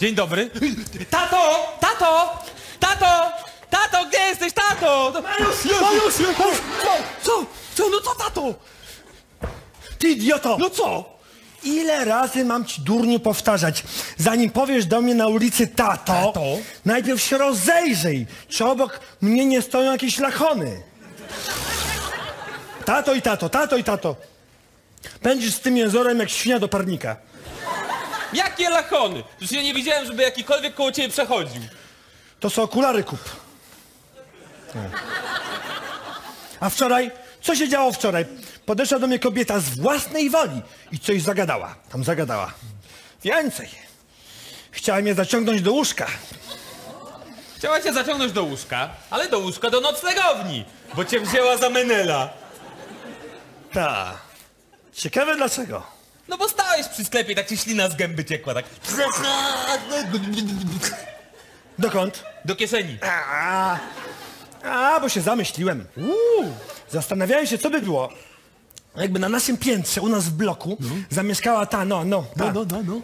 Dzień dobry. Tato! Tato! Tato! Tato, gdzie jesteś, tato? To- Mariusz! Mariusz! Co? Co? Co? No co, tato? Ty idioto! No co? Ile razy mam ci durniu powtarzać? Zanim powiesz do mnie na ulicy tato, Tato? najpierw się rozejrzyj, czy obok mnie nie stoją jakieś lachony. Tato i tato, tato i tato. Będziesz z tym jęzorem jak świnia do parnika. Jakie lachony? Przecież ja nie widziałem, żeby jakikolwiek koło ciebie przechodził. To są okulary kup. A wczoraj? Co się działo wczoraj? Podeszła do mnie kobieta z własnej woli i coś zagadała. Tam zagadała. Więcej. Chciała mnie zaciągnąć do łóżka. Chciała cię zaciągnąć do łóżka, ale do łóżka do noclegowni, bo cię wzięła za menela. Ta. Ciekawe dlaczego. No bo stałeś przy sklepie i tak ci ślina z gęby ciekła, tak Dokąd? do kieszeni. A, a bo się zamyśliłem. Uuu. Zastanawiałem się, co by było, jakby na naszym piętrze, u nas w bloku, zamieszkała ta, no, no, ta, no, no.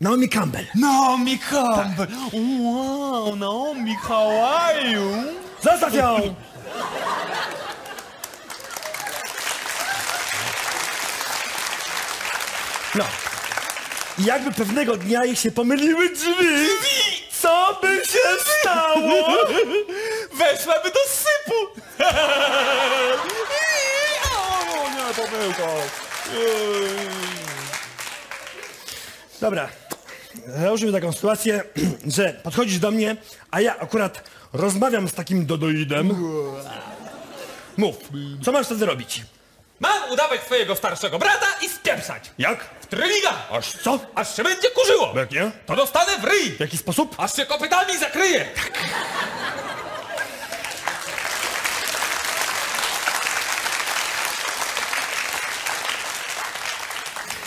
Naomi Campbell. Naomi Campbell! Wow, Naomi, how are you? Zostaw ją! No. I jakby pewnego dnia ich się pomyliły drzwi, co by się stało? Weszłaby do sypu! o, nie, pomyłka. Dobra. Załóżmy taką sytuację, że podchodzisz do mnie, a ja akurat rozmawiam z takim dodoidem. Mów, co masz wtedy robić? Mam udawać twojego starszego brata i spieprzać! Jak? W tryliga! Aż co? Aż się będzie kurzyło! Jak nie? To dostanę w ryj! W jaki sposób? Aż się kopytami zakryje!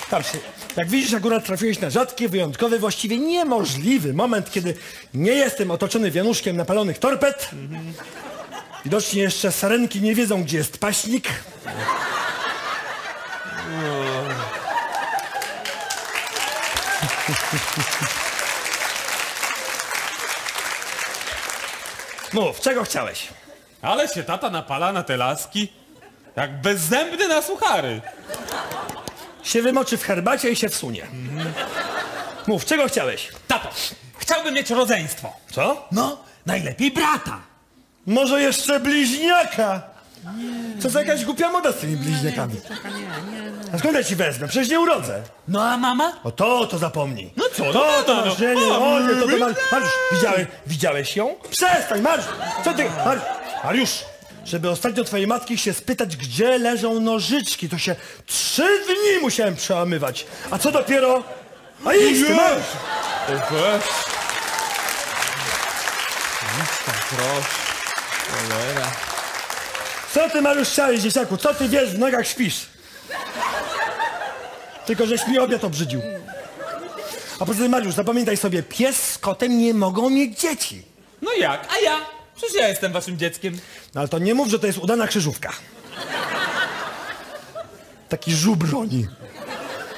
Tam się. Jak widzisz, akurat trafiłeś na rzadki, wyjątkowy, właściwie niemożliwy moment, kiedy nie jestem otoczony wianuszkiem napalonych torped. Widocznie jeszcze sarenki nie wiedzą, gdzie jest paśnik. Mów, czego chciałeś? Ale się tata napala na te laski. Jak bezzębny na suchary. Się wymoczy w herbacie i się wsunie. Mów, czego chciałeś? Tato, chciałbym mieć rodzeństwo. Co? No, najlepiej brata. Może jeszcze bliźniaka? Co za jakaś głupia moda z tymi bliźniakami? A skąd ja ci wezmę? Przecież nie urodzę. No a mama? O to, to zapomnij. No co, no To, to no, no. O, nie, to, to my- Mariusz, Mariusz, widziałeś, widziałeś ją? Przestań, Mariusz, co ty, Mariusz, Mariusz, żeby ostatnio twojej matki się spytać, gdzie leżą nożyczki, to się trzy dni musiałem przełamywać. A co dopiero? A ty, Mariusz. Proszę. Cholera. Co ty, Mariusz, chciałeś, dzieciaku? Co ty wiesz, w nogach śpisz? Tylko, żeś mi obiad obrzydził. A poza tym, Mariusz, zapamiętaj sobie, pies z kotem nie mogą mieć dzieci. No jak? A ja? Przecież ja jestem waszym dzieckiem. No ale to nie mów, że to jest udana krzyżówka. Taki żubroni.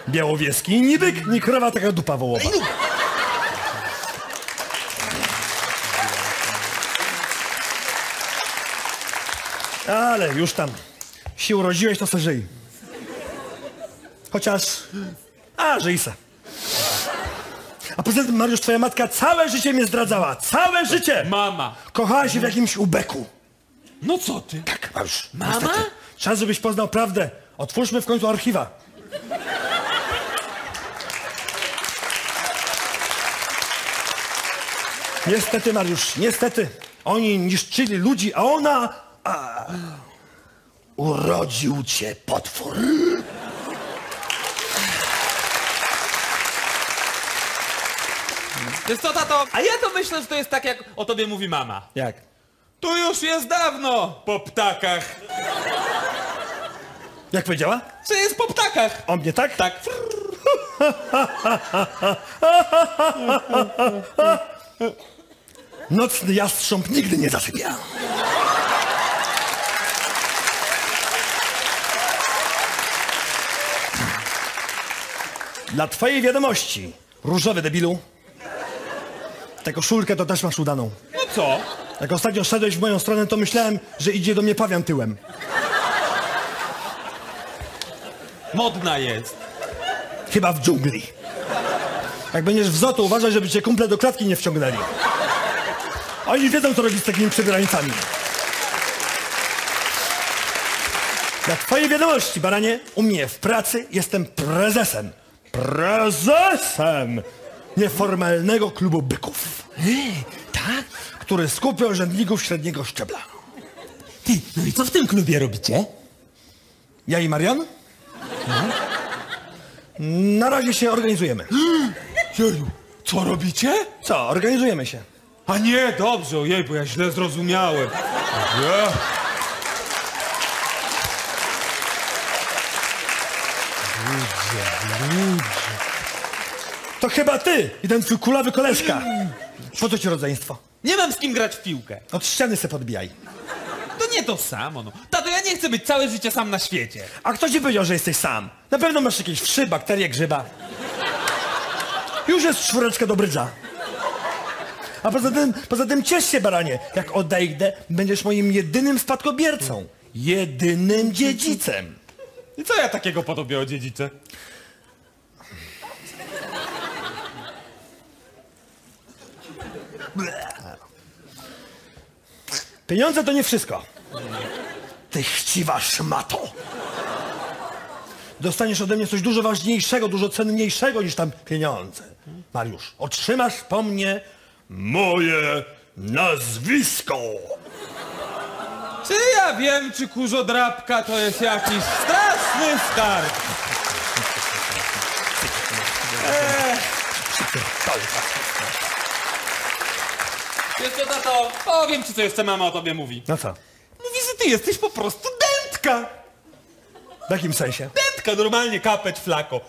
Białowieski, ni byk, ni krowa, taka dupa wołowa. Ale już tam się urodziłeś, to se żyj. Chociaż... A, żyj se. A poza tym, Mariusz, twoja matka całe życie mnie zdradzała. Całe życie! Mama. Kochała się w jakimś ubeku. No co ty? Tak, Mariusz. Mama? Niestety. Czas, żebyś poznał prawdę. Otwórzmy w końcu archiwa. Niestety, Mariusz, niestety. Oni niszczyli ludzi, a ona... A, urodził cię potwór. Wiesz co, tato? A ja to myślę, że to jest tak, jak o tobie mówi mama. Jak? Tu już jest dawno po ptakach. Jak powiedziała? Czy jest po ptakach? O mnie, tak? Tak. Nocny jastrząb nigdy nie zasypia. Dla twojej wiadomości, różowy debilu, Tę koszulkę to też masz udaną. No co? Jak ostatnio szedłeś w moją stronę, to myślałem, że idzie do mnie pawian tyłem. Modna jest. Chyba w dżungli. Jak będziesz w zoo, to uważaj, żeby cię kumple do klatki nie wciągnęli. Oni wiedzą, co robić z takimi przebierańcami. Na twojej wiadomości, baranie, u mnie w pracy jestem prezesem. Prezesem nieformalnego klubu byków, Tak? który skupia urzędników średniego szczebla. Ty, no i co w tym klubie robicie? Ja i Marian? Na razie się organizujemy. Jeju, co robicie? Co, organizujemy się. A nie, dobrze, ojej, bo ja źle zrozumiałem. Nie. To chyba ty i ten twój kulawy koleżka. Po co ci rodzeństwo? Nie mam z kim grać w piłkę. Od ściany se podbijaj. To nie to samo, no. Tato, ja nie chcę być całe życie sam na świecie. A kto ci powiedział, że jesteś sam? Na pewno masz jakieś wszy, bakterie, grzyba. Już jest czwóreczka do brydża. A poza tym, poza tym ciesz się, baranie. Jak odejdę, będziesz moim jedynym spadkobiercą. Jedynym dziedzicem. I co ja takiego po tobie odziedziczę? Pieniądze to nie wszystko. Ty chciwa szmato. Dostaniesz ode mnie coś dużo ważniejszego, dużo cenniejszego niż tam pieniądze. Mariusz, otrzymasz po mnie moje nazwisko. Czy ja wiem, czy kurzodrapka to jest jakiś straszny skarb? Wiesz co, tato, powiem ci, co jeszcze mama o tobie mówi. No co? Mówi, że ty jesteś po prostu dętka. W jakim sensie? Dętka, normalnie kapeć flako.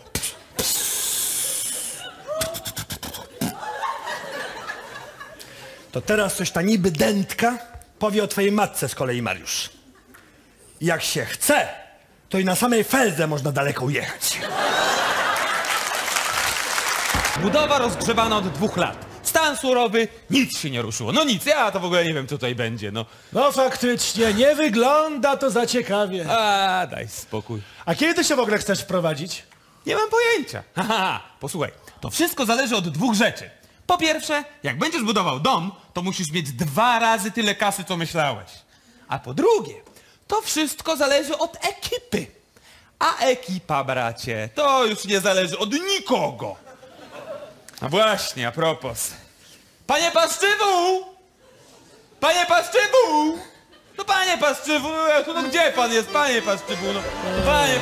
To teraz coś ta niby dętka powie o twojej matce z kolei, Mariusz. Jak się chce, to i na samej feldze można daleko ujechać. Budowa rozgrzewana od dwóch lat. Stan surowy, nic się nie ruszyło. No nic, ja to w ogóle nie wiem, co tutaj będzie, no. No faktycznie, nie wygląda to za ciekawie. A, daj spokój. A kiedy ty się w ogóle chcesz wprowadzić? Nie mam pojęcia. Haha, posłuchaj, to wszystko zależy od dwóch rzeczy. Po pierwsze, jak będziesz budował dom, to musisz mieć dwa razy tyle kasy, co myślałeś. A po drugie, to wszystko zależy od ekipy. A ekipa, bracie, to już nie zależy od nikogo. A właśnie, a propos. Panie Paszczywu! Panie Paszczywu! No panie Paszczywu, no, no gdzie pan jest, panie Paszczywu, no, panie.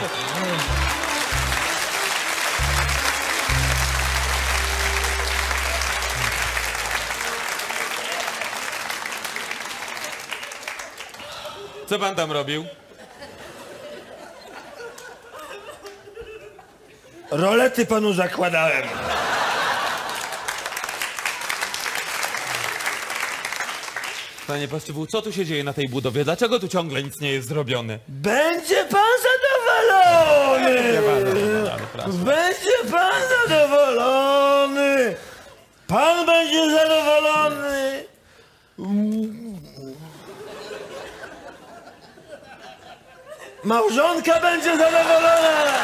Co pan tam robił? Rolety panu zakładałem. Panie Paszczywu, co tu się dzieje na tej budowie? Dlaczego tu ciągle nic nie jest zrobione? Będzie pan zadowolony! Będzie pan zadowolony! Pan będzie zadowolony! Małżonka będzie zadowolona!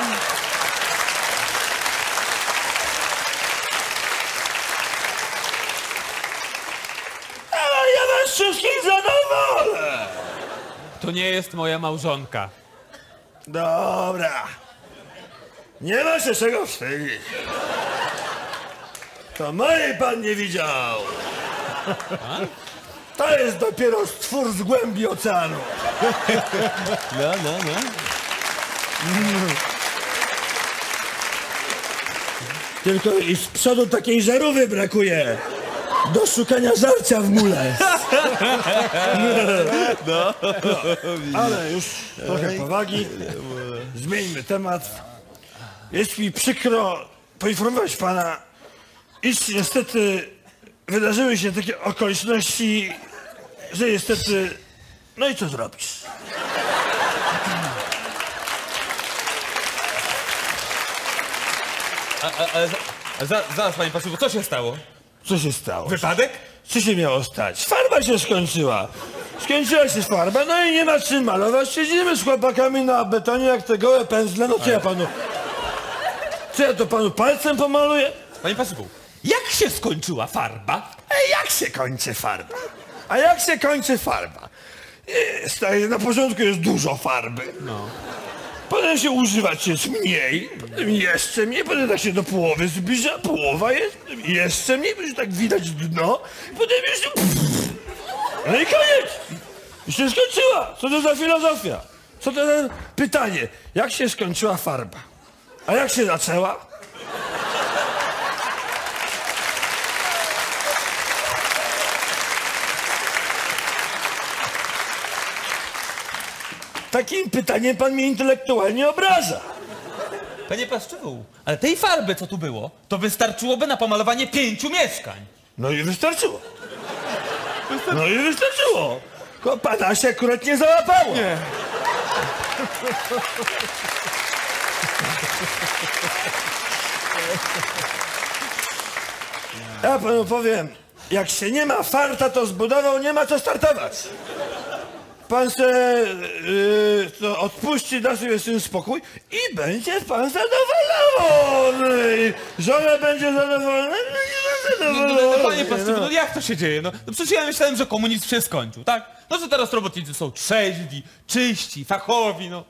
Ale ja was wszystkich zadowolę! To nie jest moja małżonka. Dobra. Nie ma się czego wstydzić. To mojej pan nie widział. To jest dopiero stwór z głębi oceanu. No, no, no. Tylko i z przodu takiej żarówy brakuje. Do szukania żarcia w mule. No. Ale już trochę powagi. Zmieńmy temat. Jest mi przykro poinformować pana, iż niestety wydarzyły się takie okoliczności, że niestety... No i co zrobisz? A, a, ale za, za, zaraz, panie Paszczywu, co się stało? Co się stało? Wypadek? Co się miało stać? Farba się skończyła. Skończyła się farba, no i nie ma czym malować. Siedzimy z chłopakami na betonie jak te gołe pędzle. No co ja panu... Co ja to panu palcem pomaluję? Panie Pasku, jak się skończyła farba? Ej, jak się kończy farba? A jak się kończy farba? Jest, na początku jest dużo farby. No. Potem się używać jest mniej, potem jeszcze mniej, potem tak się do połowy zbliża, połowa jest, potem jeszcze mniej, potem tak widać dno, potem jeszcze... No i koniec! I się skończyła! Co to za filozofia? Co to za pytanie? Jak się skończyła farba? A jak się zaczęła? Takim pytaniem pan mnie intelektualnie obraża. Panie Paszczywu, ale tej farby, co tu było, to wystarczyłoby na pomalowanie pięciu mieszkań. No i wystarczyło. No i wystarczyło. Tylko pana się akurat nie załapało. Nie. Ja panu powiem, jak się nie ma farta, to zbudował, nie ma co startować. Pan se yy, to odpuści, da sobie tym spokój i będzie pan zadowolony. Żona będzie zadowolona, no nie No, no, no, zadowolona. panie Paszczywu, no jak to się dzieje? No, no przecież ja myślałem, że komunizm się skończył, tak? No że teraz robotnicy są trzeźwi, czyści, fachowi, no.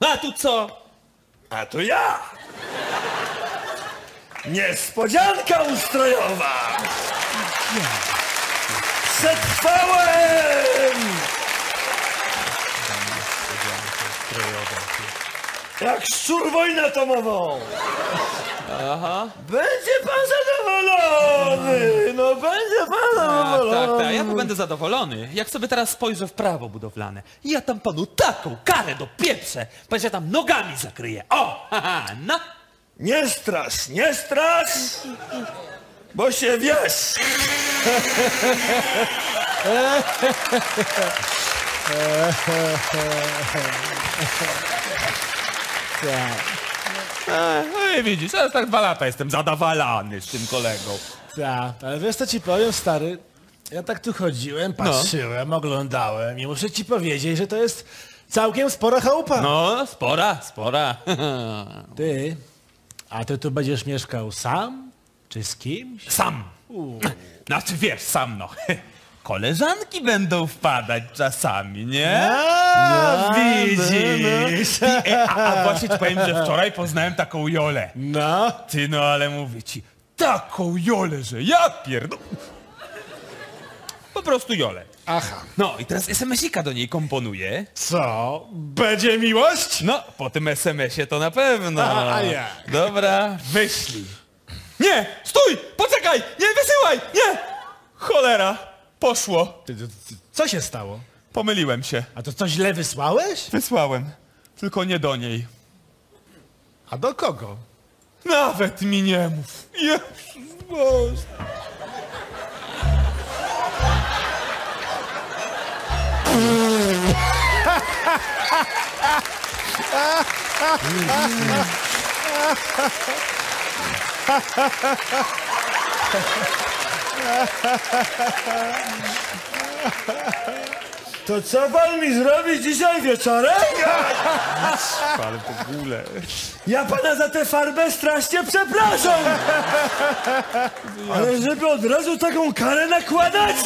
No a tu co? A to ja! Niespodzianka ustrojowa! Przetrwałem! Jak szczur wojnę atomową! Aha. Będzie pan zadowolony! No będzie pan Tak, zadowolony! tak, tak, ja tu będę zadowolony. Jak sobie teraz spojrzę w prawo budowlane, ja tam panu taką karę do pieprze, pan się tam nogami zakryje. O, haha, no. Nie strasz, nie strasz! Bo się wiesz! E, no i widzisz, ja tak dwa lata jestem zadowolony z tym kolegą. Tak, ale wiesz co ci powiem, stary? Ja tak tu chodziłem, patrzyłem, oglądałem i muszę ci powiedzieć, że to jest całkiem spora chałupa. No, spora, spora. Ty, a ty tu będziesz mieszkał sam? Czy z kimś? Sam. Znaczy wiesz, sam no. Koleżanki będą wpadać czasami, nie? No, widzisz. I, e, a, a właśnie ci powiem, że wczoraj poznałem taką Jolę. No. Ty no, ale mówię ci, taką Jolę, że ja pierdol... Po prostu Jolę. Aha. No i teraz SMS-ika do niej komponuję. Co? Będzie miłość? No, po tym SMS-ie to na pewno. A, a jak? Dobra, wyślij. Nie! Stój! Poczekaj! Nie wysyłaj! Nie! Cholera! Poszło. Co się stało? Pomyliłem się. A to co źle wysłałeś? Wysłałem. Tylko nie do niej. A do kogo? Nawet mi nie mów. Jezus Boże. To co pan mi zrobi dzisiaj wieczorem? Ale w ogóle. Ja pana za tę farbę strasznie przepraszam! Ale żeby od razu taką karę nakładać?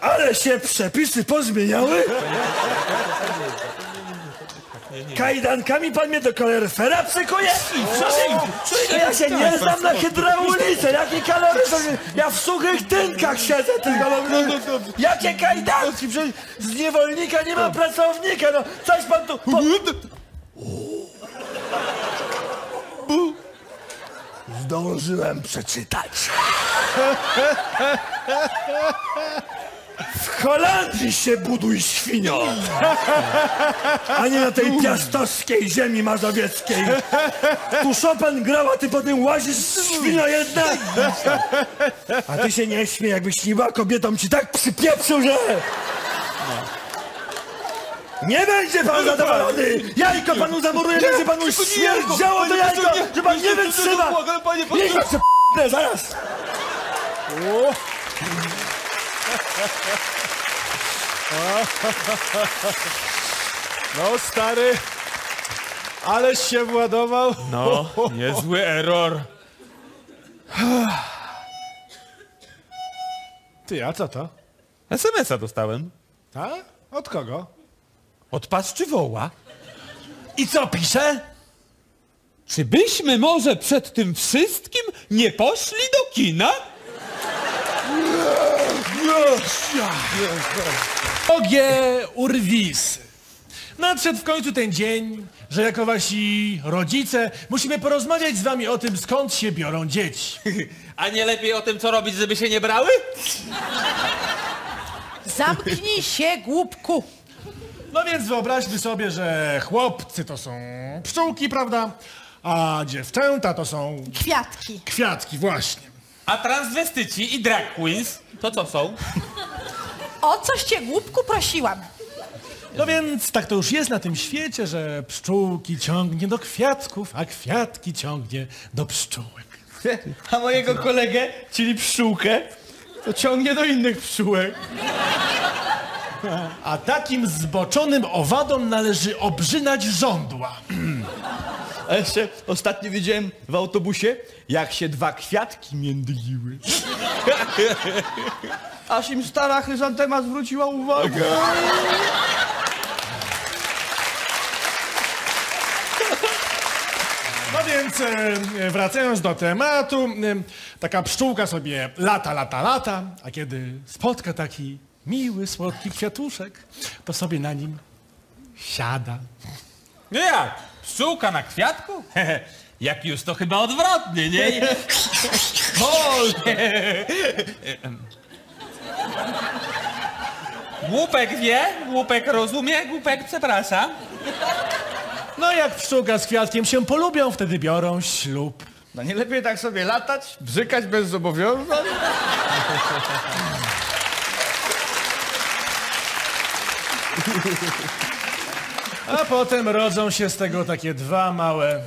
Ale się przepisy pozmieniały? Kajdankami pan mnie do kaloryfera przykuje? No ja się nie znam na hydraulice, jakie kaloryfer? Ja w suchych tynkach siedzę tylko. No, jakie kajdanki? Przecież z niewolnika nie ma pracownika, no coś pan tu... Po... Zdążyłem przeczytać. Holandii się buduj świnio, a nie na tej piastowskiej ziemi mazowieckiej. Tu Chopin grał, a ty potem łazisz świnio jedna. A ty się nie śmiej, jakbyś śniła kobietą ci tak przypieprzył, że... Nie będzie pan zadowolony! Jajko panu zamuruję, będzie panu śmierdziało to jajko, że pan nie wytrzyma! Panie Nie chcę Nie, zaraz. No stary, aleś się władował. No, niezły error. Ty, a co to? SMS-a dostałem. Tak? Od kogo? Od paszczywoła. I co pisze? Czy byśmy może przed tym wszystkim nie poszli do kina? Ogie urwisy. Nadszedł w końcu ten dzień, że jako wasi rodzice musimy porozmawiać z wami o tym, skąd się biorą dzieci. A nie lepiej o tym, co robić, żeby się nie brały? Zamknij się, głupku. No więc wyobraźmy sobie, że chłopcy to są pszczółki, prawda? A dziewczęta to są Kwiatki. kwiatki, właśnie. A transwestyci i drag queens to co są? O coś cię, głupku, prosiłam. No więc tak to już jest na tym świecie, że pszczółki ciągnie do kwiatków, a kwiatki ciągnie do pszczółek. A mojego kolegę, czyli pszczółkę, to ciągnie do innych pszczółek. A takim zboczonym owadom należy obrzynać żądła. A jeszcze ostatnio widziałem w autobusie, jak się dwa kwiatki międliły. Aż im stara chryzantema zwróciła uwagę. No więc e, wracając do tematu, e, taka pszczółka sobie lata, lata, lata, a kiedy spotka taki miły, słodki kwiatuszek, to sobie na nim siada. No jak? Pszczółka na kwiatku? Jak już to chyba odwrotnie, nie? Głupek wie, głupek rozumie, głupek przeprasza. No jak pszczółka z kwiatkiem się polubią, wtedy biorą ślub. No nie lepiej tak sobie latać, bzykać bez zobowiązań? A potem rodzą się z tego takie dwa małe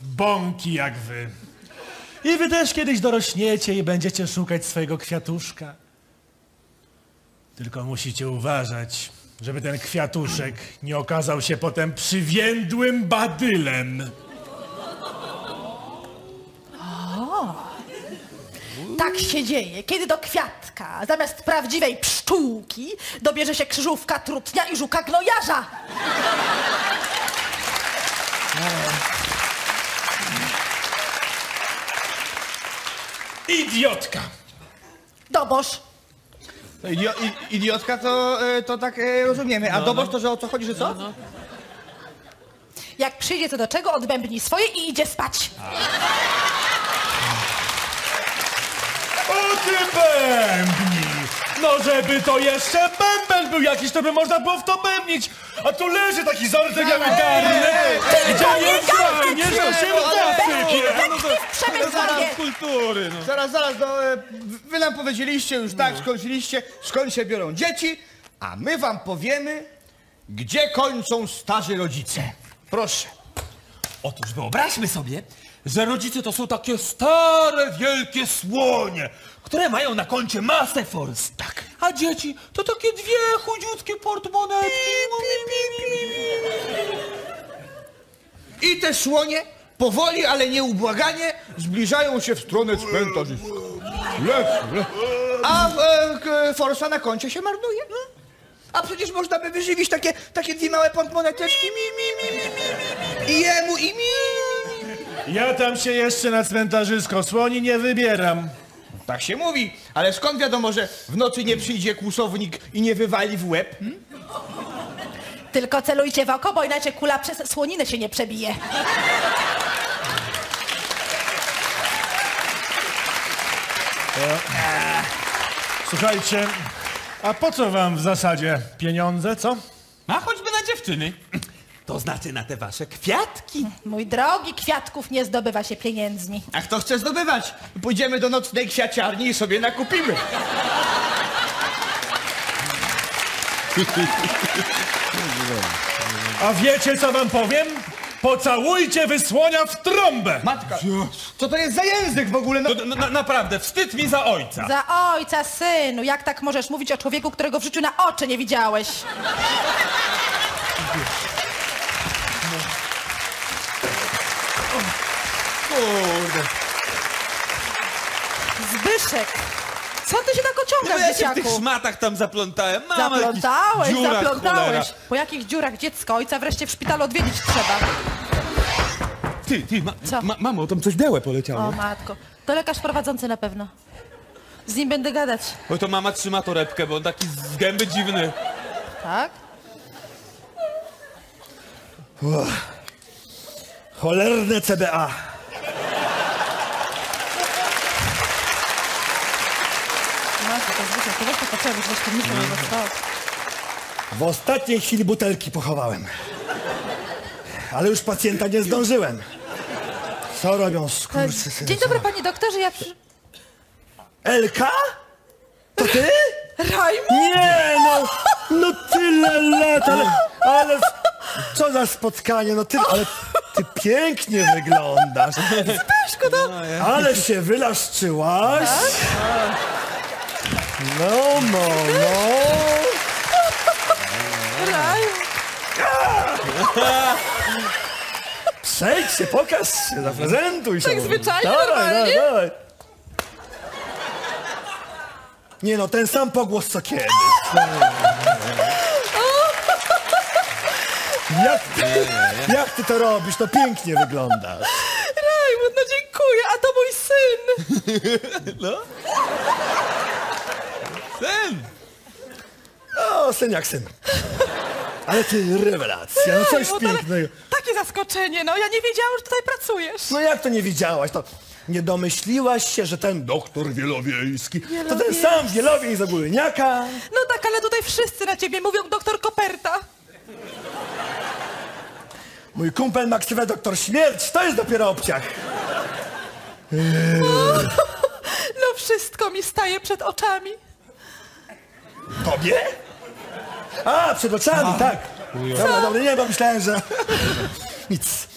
bąki jak wy. I wy też kiedyś dorośniecie i będziecie szukać swojego kwiatuszka. Tylko musicie uważać, żeby ten kwiatuszek nie okazał się potem przywiędłym badylem. Tak się dzieje, kiedy do kwiatka zamiast prawdziwej pszczółki dobierze się krzyżówka trutnia i żuka gnojarza. Idiotka! Doboż. To idio i, idiotka to, e, to tak e, rozumiemy. A doboż to, że o co chodzi, że co? Jak przyjdzie co do czego, odbębni swoje i idzie spać. Ty bębni! No żeby to jeszcze bęben był jakiś, to by można było w to bębnić! A tu leży taki zartek jak garnek! Gdzie jest fajnie, że się zasypie! Przemysł zwarwie. kultury, no. Zaraz, zaraz, no, e, wy nam powiedzieliście już tak, skończyliście, skąd się biorą dzieci, a my wam powiemy, gdzie kończą starzy rodzice. Proszę. Otóż wyobraźmy sobie, że rodzice to są takie stare, wielkie słonie, które mają na koncie masę fors. Tak. A dzieci to takie dwie chudziutkie portmonetki. I te słonie powoli, ale nieubłaganie zbliżają się w stronę cmentarzyska. Lecą, lecą. A e, forsa na koncie się marnuje. No. A przecież można by wyżywić takie, takie dwie małe portmoneteczki. Mi, mi, mi, mi, mi, mi. I jemu, i mi. Ja tam się jeszcze na cmentarzysko słoni nie wybieram. Tak się mówi, ale skąd wiadomo, że w nocy nie przyjdzie kłusownik i nie wywali w łeb? Hmm? Tylko celujcie w oko, bo inaczej kula przez słoninę się nie przebije. Słuchajcie, a po co wam w zasadzie pieniądze, co? A choćby na dziewczyny. To znaczy na te wasze kwiatki. Mój drogi, kwiatków nie zdobywa się pieniędzmi. A kto chce zdobywać? Pójdziemy do nocnej kwiaciarni i sobie nakupimy. A wiecie, co wam powiem? Pocałujcie wysłonia w trąbę! Matka, co to jest za język w ogóle? No, na, na, naprawdę, wstyd mi za ojca. Za ojca, synu, jak tak możesz mówić o człowieku, którego w życiu na oczy nie widziałeś? Kurde. Zbyszek, co ty się tak No ociągasz, bo ja się w tych szmatach tam zaplątałem. Mama, jakiś Zaplątałeś, dziurak, cholera. zaplątałeś. Po jakich dziurach dziecko ojca wreszcie w szpitalu odwiedzić trzeba? Ty, ty, ma, Co? ma, mamo, tam coś białe poleciało. O matko, to lekarz prowadzący na pewno. Z nim będę gadać, Bo to mama trzyma torebkę, bo on taki z gęby dziwny. tak? Cholerne CBA. Matko, to To to to to... W ostatniej chwili butelki pochowałem. Ale już pacjenta nie zdążyłem. Co robią skurczysyny? Dzień dobry, panie doktorze, ja przy... Elka? To ty? Rajmu! Nie, no, no tyle lat, ale, ale co za spotkanie, no ty, ale ty pięknie wyglądasz. Zbyszku, no! Ale się wylaszczyłaś. No, no, no. Rajmu! Przejdź się, pokaż się, zaprezentuj się. Tak zwyczajnie, Dawaj, normalnie? dawaj, dawaj. Nie no, ten sam pogłos co kiedyś. Jak ty, jak ty to robisz? To pięknie wyglądasz. Rajmund, no dziękuję, a to mój syn! Ten! O, syn jak syn. Ale ty rewelacja, no coś pięknego. Takie zaskoczenie, no, ja nie wiedziałam, że tutaj pracujesz. No jak to nie widziałaś? To nie domyśliłaś się, że ten doktor wielowiejski to ten Wielowiejski. sam wielowiej z ogólniaka? No tak, ale tutaj wszyscy na ciebie mówią doktor Koperta. Mój kumpel ma ksywę doktor śmierć, to jest dopiero obciach. No wszystko mi staje przed oczami. Tobie? A, przed oczami, tak. Dobra, dobra, nie, bo myślałem, że... Nic.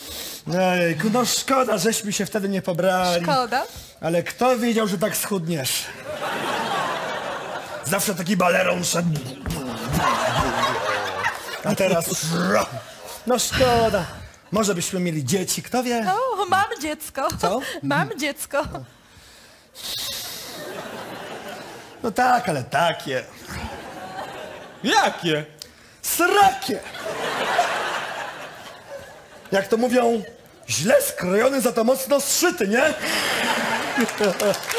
Ejku, no szkoda, żeśmy się wtedy nie pobrali. Szkoda. Ale kto wiedział, że tak schudniesz? Zawsze taki baleron szedł. A teraz... No szkoda. Może byśmy mieli dzieci, kto wie? O, mam dziecko. Co? Mam dziecko. No tak, ale takie. Jakie? Srakie! Jak to mówią, źle skrojony, za to mocno zszyty, nie?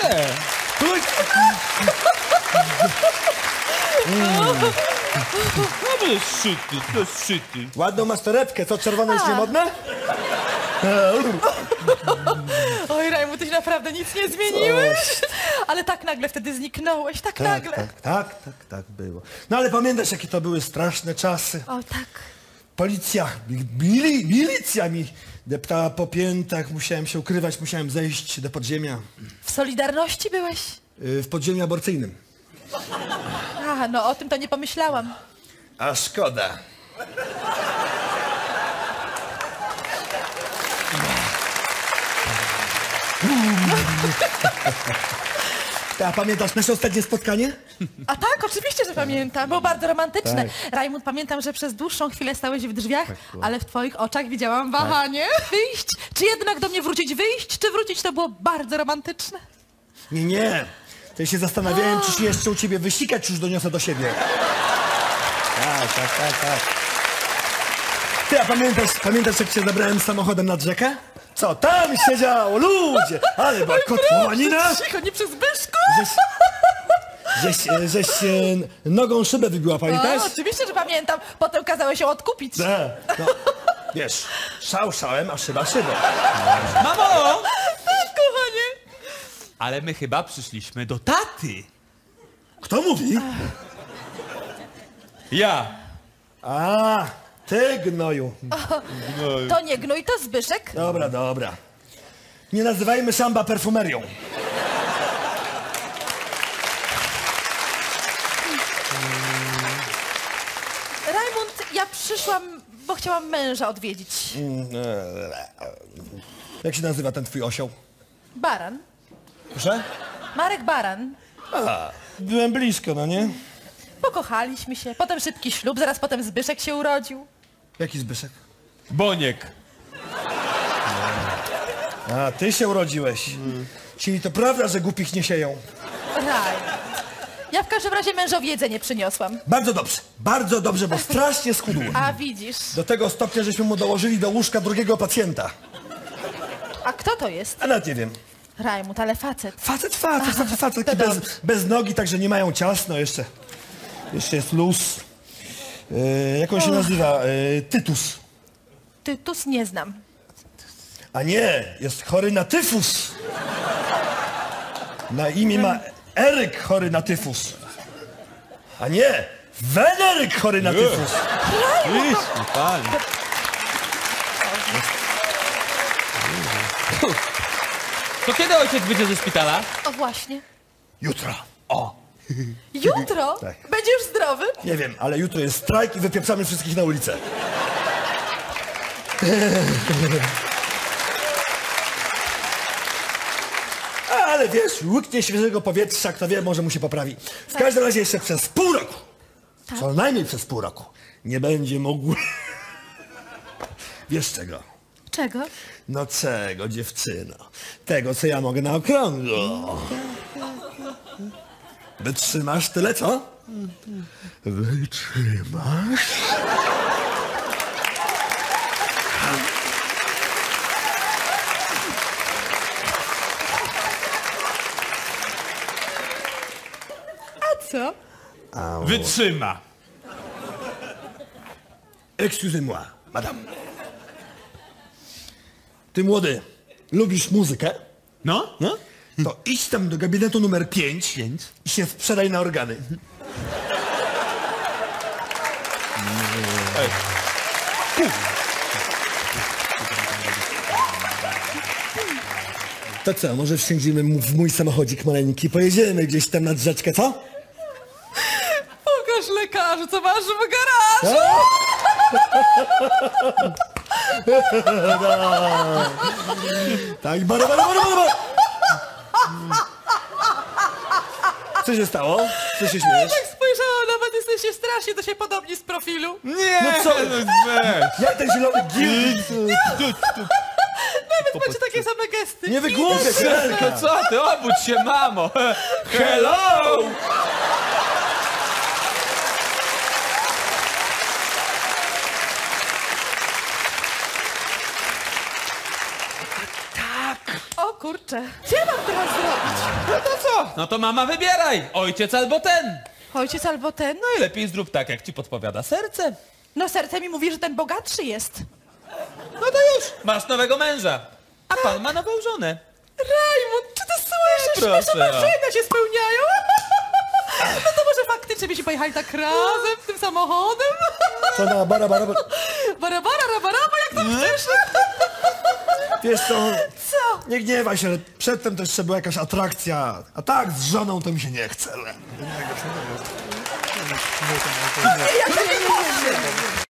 Nie. No to jest szyty, to jest szyty. Ładną masz torebkę, co czerwone jest niemodne? Oj, Rajmu, ty się naprawdę nic nie zmieniłeś. Ale tak nagle wtedy zniknąłeś, tak, Tak, nagle. tak, tak, tak, tak było. No ale pamiętasz, jakie to były straszne czasy? O, tak. Policja, mili, milicja mi deptała po piętach, musiałem się ukrywać, musiałem zejść do podziemia. W Solidarności byłeś? Y, W podziemiu aborcyjnym. A, no o tym to nie pomyślałam. A szkoda. A pamiętasz nasze ostatnie spotkanie? A tak, oczywiście, że pamiętam. Było bardzo romantyczne. Tak. Rajmund, pamiętam, że przez dłuższą chwilę stałeś w drzwiach, ale w twoich oczach widziałam wahanie. Wyjść, czy jednak do mnie wrócić? Wyjść, czy wrócić? To było bardzo romantyczne. Nie, nie. To ja się zastanawiałem, czy się jeszcze u ciebie wysikać, czy już doniosę do siebie. Tak, tak, tak, tak. Ty, a pamiętasz, pamiętasz jak się zabrałem samochodem nad rzekę? Co tam się działo, ludzie? Ale była kotłanina! Cicho, nie przy Zbyszku! Żeś, żeś, e, żeś e, nogą szybę wybiła, O, pamiętasz? oczywiście, że pamiętam. Potem kazałeś ją odkupić. Tak, no. Wiesz, szał szałem, a szyba szybą. Mamo! Tak, kochanie. Ale my chyba przyszliśmy do taty. Kto mówi? Ja. A, ty gnoju. To nie gnój, to Zbyszek. Dobra, dobra. Nie nazywajmy szamba perfumerią. Rajmund, ja przyszłam, bo chciałam męża odwiedzić. Jak się nazywa ten twój osioł? Baran. Proszę? Marek Baran. Byłem blisko, no nie? Pokochaliśmy się, potem szybki ślub, zaraz potem Zbyszek się urodził. Jaki Zbyszek? Boniek. A, ty się urodziłeś. Czyli to prawda, że głupich nie sieją. Raj. Ja w każdym razie mężowi jedzenie przyniosłam. Bardzo dobrze, bardzo dobrze, bo strasznie schudł. A widzisz. Do tego stopnia, żeśmy mu dołożyli do łóżka drugiego pacjenta. A kto to jest? A nawet nie wiem. Rajmut, ale facet. Facet, facet, facet, facet, taki to bez, bez nogi, także nie mają ciasno jeszcze. Jeszcze jest luz. Yy, jak on się nazywa? Yy, tytus. Tytus nie znam. A nie, jest chory na tyfus. Na imię ma Eryk chory na tyfus. A nie, Weneryk chory na tyfus. To kiedy ojciec wyjdzie ze szpitala? O właśnie. Jutro. Jutro? Tak. Będzie już zdrowy? Nie wiem, ale jutro jest strajk i wypieprzamy wszystkich na ulicę. Ale wiesz, łyknie świeżego powietrza, kto wie, może mu się poprawi. W każdym razie jeszcze przez pół roku, co najmniej przez pół roku, nie będzie mógł... Wiesz czego? Czego? No czego, dziewczyno? Tego, co ja mogę na okrągło. Wytrzymasz tyle, co? Wytrzymasz? A co? Wytrzyma. Excusez-moi, madame. Ty młody, lubisz muzykę? No? No? To idź tam do gabinetu numer 5 i się sprzedaj na organy. To co, może wsiądziemy mu w mój samochodzik maleńki, pojedziemy gdzieś tam nad rzeczkę, co? Pokaż lekarzu, co masz w garażu. Tak, bara, bara, bara, bara, bara. Co się stało? Co się śmiejesz? Tak spojrzałam, nawet jesteście strasznie, to się podobni z profilu. Nie! No co? weź. Jak ten zielony gil? Nawet macie takie same gesty. Nie wygłupiaj się. No co ty, obudź się, mamo! Hello! O kurczę, No to to mama wybieraj, ojciec albo ten. Ojciec albo ten? No i lepiej zrób tak, jak ci podpowiada serce. No serce mi mówi, że ten bogatszy jest. No to już, masz nowego męża. A pan ma nową żonę. Rajmund, czy ty słyszysz? Proszę. Nasze marzenia się spełniają. No to może faktycznie byśmy pojechali tak razem, tym samochodem. Co na bara, bara, bara. Barabara, rabaraba, jak tam chcesz? Wiesz co, Co? nie gniewaj się, ale przedtem to jeszcze była jakaś atrakcja. A tak, z żoną to mi się nie chce. Ja to nie mogę. powietrza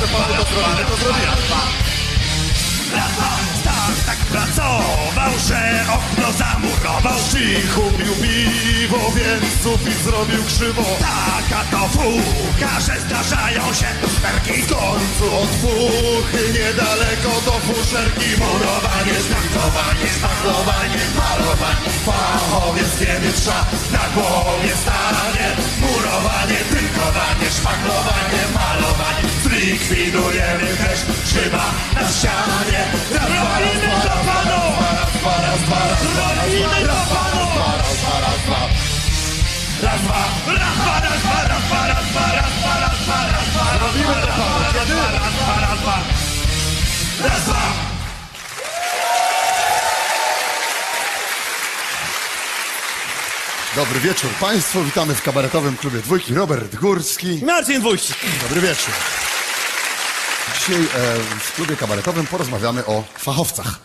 Raz, dwa, Stach tak pracował, że okno zamurował Cichu pił piwo, więc sufit zrobił krzywo. Taka to fucha, że zdarzają się lusterki W końcu od fuchy, niedaleko do fuszerki. Murowanie, szpachlowanie, szpachlowanie, malowanie. Fachowiec kiedy trza, na głowie stanie. Murowanie, tynkowanie, szpachlowanie, malowanie Zlikwidujemy też grzyba na ścianie Raz, dwa, raz, dwa, raz, dwa, raz, dwa, raz, dwa, raz, dwa, raz, dwa, raz, dwa, raz, dwa, raz, dwa. Raz, dwa, raz, dwa, raz, dwa, raz, dwa, raz, dwa, raz, dwa, raz, dwa, raz, dwa, raz, dwa, raz, dwa, raz, dwa, raz, dwa, raz, dwa. Raz, dwa. Dobry wieczór Państwu, witamy w kabaretowym klubie Dwójki. Robert Górski. Marcin Wójcik. Dobry wieczór. Dzisiaj e, w klubie kabaretowym porozmawiamy o fachowcach.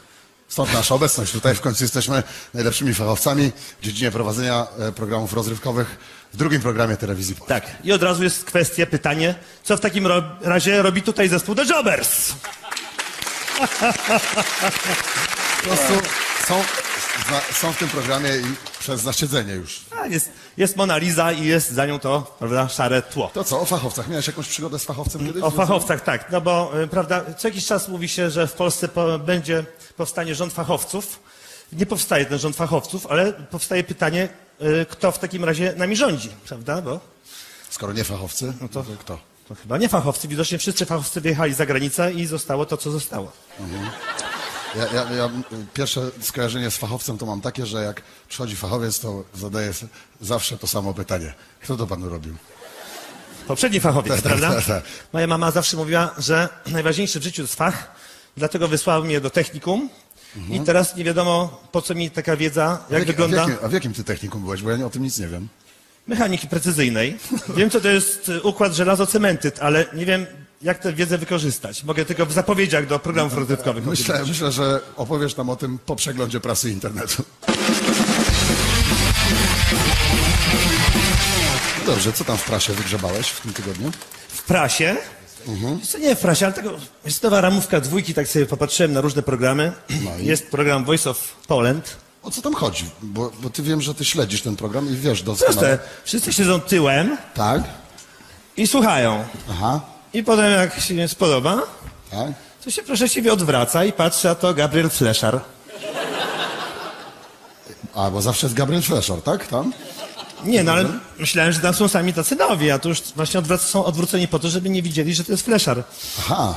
Stąd nasza obecność. Tutaj w końcu jesteśmy najlepszymi fachowcami w dziedzinie prowadzenia e, programów rozrywkowych w drugim programie telewizji. Polskiej. Tak, i od razu jest kwestia, pytanie, co w takim razie robi tutaj zespół The Jobbers? Po prostu są, zna, są w tym programie i przez zasiedzenie już. A, jest, jest Mona Lisa i jest za nią to, prawda, szare tło. To co, o fachowcach? Miałeś jakąś przygodę z fachowcem kiedyś? O fachowcach, tak, no bo, y, prawda, co jakiś czas mówi się, że w Polsce po, będzie, powstanie rząd fachowców. Nie powstaje ten rząd fachowców, ale powstaje pytanie, y, kto w takim razie nami rządzi, prawda, bo Skoro nie fachowcy, no to kto? to chyba nie fachowcy, widocznie wszyscy fachowcy wyjechali za granicę i zostało to, co zostało. Ja, ja, ja pierwsze skojarzenie z fachowcem to mam takie, że jak przychodzi fachowiec, to zadaje zawsze to samo pytanie. Kto to panu robił? Poprzedni fachowiec, Tak, prawda? tak, tak. Moja mama zawsze mówiła, że najważniejszy w życiu jest fach, dlatego wysłała mnie do technikum i teraz nie wiadomo, po co mi taka wiedza, jak Mhm. A wygląda A w, jakim, a w jakim ty technikum byłeś? Bo ja nie, o tym nic nie wiem. mechaniki precyzyjnej. Wiem, co to jest układ żelazo-cementyt, ale nie wiem, jak tę wiedzę wykorzystać. Mogę tylko w zapowiedziach do programów rozrywkowych. Myślę, myślę, że opowiesz nam o tym po przeglądzie prasy internetu. Dobrze, co tam w prasie wygrzebałeś w tym tygodniu? W prasie? Mhm. Nie w prasie, ale tego, jest nowa ramówka dwójki, tak sobie popatrzyłem na różne programy. No i? Jest program Voice of Poland. O co tam chodzi? Bo, bo ty wiem, że ty śledzisz ten program i wiesz Proste. doskonale. Wszyscy siedzą tyłem Tak? i słuchają. Aha. I potem jak się nie spodoba, Tak? to się proszę ciebie odwraca i patrzy, a to Gabriel Fleszar. A, bo zawsze jest Gabriel Fleszor, tak? Tam? Nie, no ale myślałem, że tam są sami tacy nowi, a tu już właśnie odwrac- są odwróceni po to, żeby nie widzieli, że to jest Fleszar. Aha.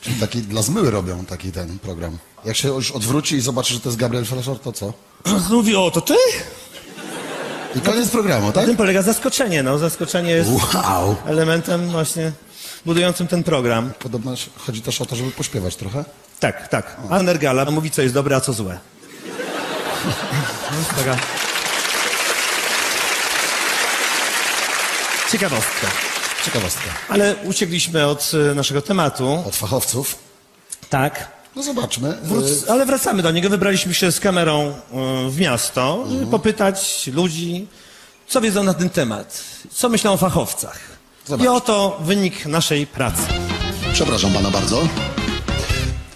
Czyli taki dla zmyły robią taki ten program. Jak się już odwróci i zobaczy, że to jest Gabriel Fleszor, to co? Mówi, o, to ty? I koniec programu, Na tak? tym polega zaskoczenie, no. Zaskoczenie jest Wow. elementem właśnie budującym ten program. Podobno chodzi też o to, żeby pośpiewać trochę. Tak, tak. A Nergala mówi, co jest dobre, a co złe. No, taka... Ciekawostka. Ciekawostka. Ale uciekliśmy od e, naszego tematu. Od fachowców. Tak. No zobaczmy. Wróc, ale wracamy do niego. Wybraliśmy się z kamerą e, w miasto, żeby popytać ludzi, co wiedzą na ten temat, co myślą o fachowcach. Zobacz. I oto wynik naszej pracy. Przepraszam pana bardzo.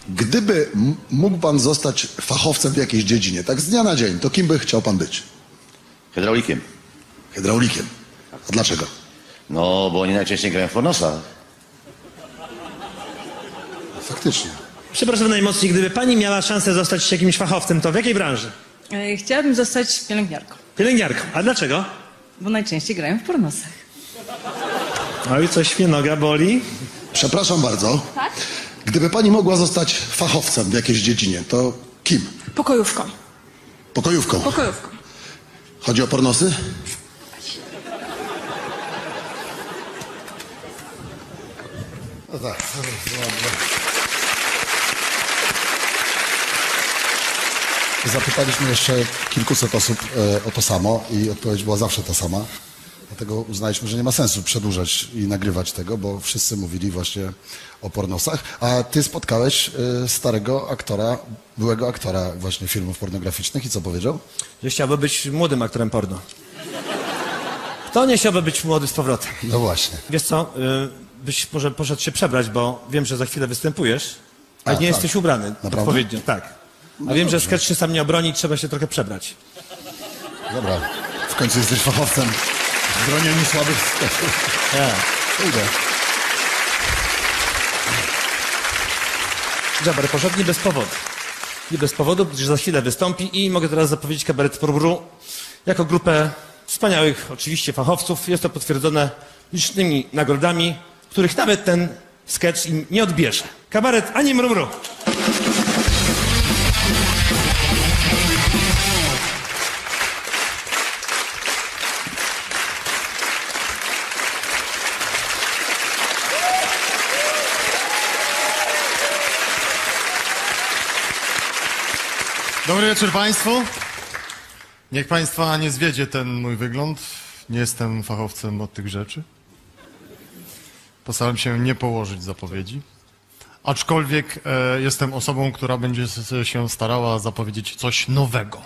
Gdyby mógł pan zostać fachowcem w jakiejś dziedzinie, tak z dnia na dzień, to kim by chciał pan być? Hydraulikiem. Hydraulikiem. A dlaczego? No, bo oni najczęściej grają w pornosach. Faktycznie. Przepraszam najmocniej, gdyby pani miała szansę zostać jakimś fachowcem, to w jakiej branży? E, Chciałabym zostać pielęgniarką, Pielęgniarką. A dlaczego? bo najczęściej grają w pornosach. Oj, coś mnie noga boli. Przepraszam bardzo. Tak? Gdyby pani mogła zostać fachowcem w jakiejś dziedzinie, to kim? Pokojówką. Pokojówką. Pokojówką. Chodzi o pornosy? No tak. Zapytaliśmy jeszcze kilkuset osób e, o to samo i odpowiedź była zawsze ta sama. Dlatego uznaliśmy, że nie ma sensu przedłużać i nagrywać tego, bo wszyscy mówili właśnie o pornosach. A ty spotkałeś e, starego aktora, byłego aktora właśnie filmów pornograficznych i co powiedział? Że chciałby być młodym aktorem porno. Kto nie chciałby być młody z powrotem? No właśnie. Wiesz co, y, byś może poszedł się przebrać, bo wiem, że za chwilę występujesz, a, A, nie tak. jesteś ubrany Naprawdę? odpowiednio. Tak. A wiem, że sketch się sam nie obroni, trzeba się trochę przebrać. Dobra, w końcu jesteś fachowcem w bronieniu słabych sketchów. Tak. Idę. Jabar poszedł nie bez powodu. Nie bez powodu, gdyż za chwilę wystąpi i mogę teraz zapowiedzieć kabaret Probru jako grupę wspaniałych, oczywiście fachowców. Jest to potwierdzone licznymi nagrodami, których nawet ten sketch im nie odbierze. Kabaret Ani Mrumru. Dobry wieczór Państwu. Niech Państwa nie zwiedzie ten mój wygląd. Nie jestem fachowcem od tych rzeczy. Postaram się nie położyć zapowiedzi. Aczkolwiek e, jestem osobą, która będzie się starała zapowiedzieć coś nowego.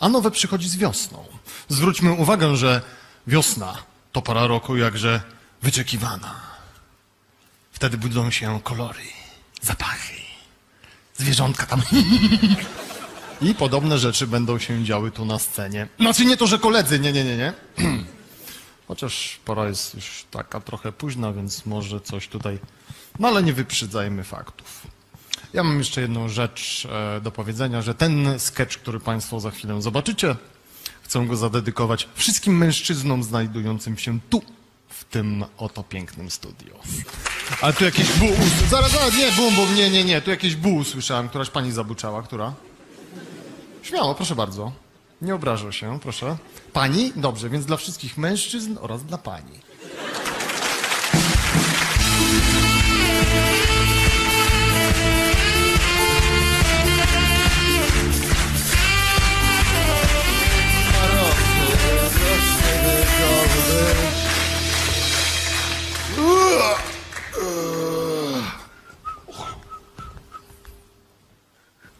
A nowe przychodzi z wiosną. Zwróćmy uwagę, że wiosna to pora roku jakże wyczekiwana. Wtedy budzą się kolory, zapachy, zwierzątka tam I podobne rzeczy będą się działy tu na scenie. Znaczy nie to, że koledzy, nie, nie, nie, nie. Chociaż pora jest już taka trochę późna, więc może coś tutaj... No ale nie wyprzedzajmy faktów. Ja mam jeszcze jedną rzecz e, do powiedzenia, że ten sketch, który Państwo za chwilę zobaczycie, chcę go zadedykować wszystkim mężczyznom znajdującym się tu, w tym oto pięknym studio. A tu jakieś bu... us- Zaraz, zaraz, nie, bum, bum, nie, nie, nie, tu jakieś bu usłyszałem, któraś pani zabuczała, która? Śmiało, proszę bardzo. Nie obrażę się, proszę. Pani? Dobrze, więc dla wszystkich mężczyzn oraz dla pani.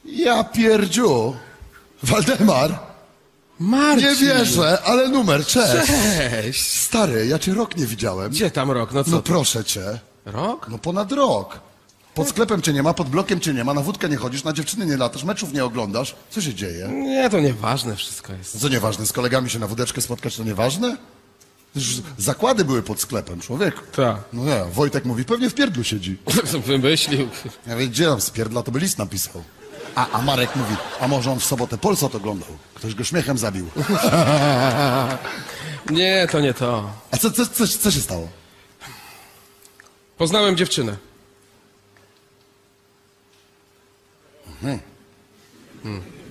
Ja pierdziu. Waldemar. Marcin! Nie wierzę, ale numer, cześć. Cześć! Stary, ja cię rok nie widziałem. Gdzie tam rok? No co? No ty? proszę cię. Rok? No ponad rok. Pod sklepem cię nie ma, pod blokiem cię nie ma, na wódkę nie chodzisz, na dziewczyny nie latasz, meczów nie oglądasz. Co się dzieje? Nie, to nieważne wszystko jest. Co nieważne, z kolegami się na wódeczkę spotkać to nieważne? Już zakłady były pod sklepem, człowieku. Tak. No nie, Wojtek mówi, pewnie w pierdlu siedzi. Wymyślił. Ja wiem, gdzie tam z pierdla, to by list napisał. A, a Marek mówi, a może on w sobotę Polsat oglądał? Ktoś go śmiechem zabił. Nie, to nie to. A co, co, co, co się stało? Poznałem dziewczynę. Mhm.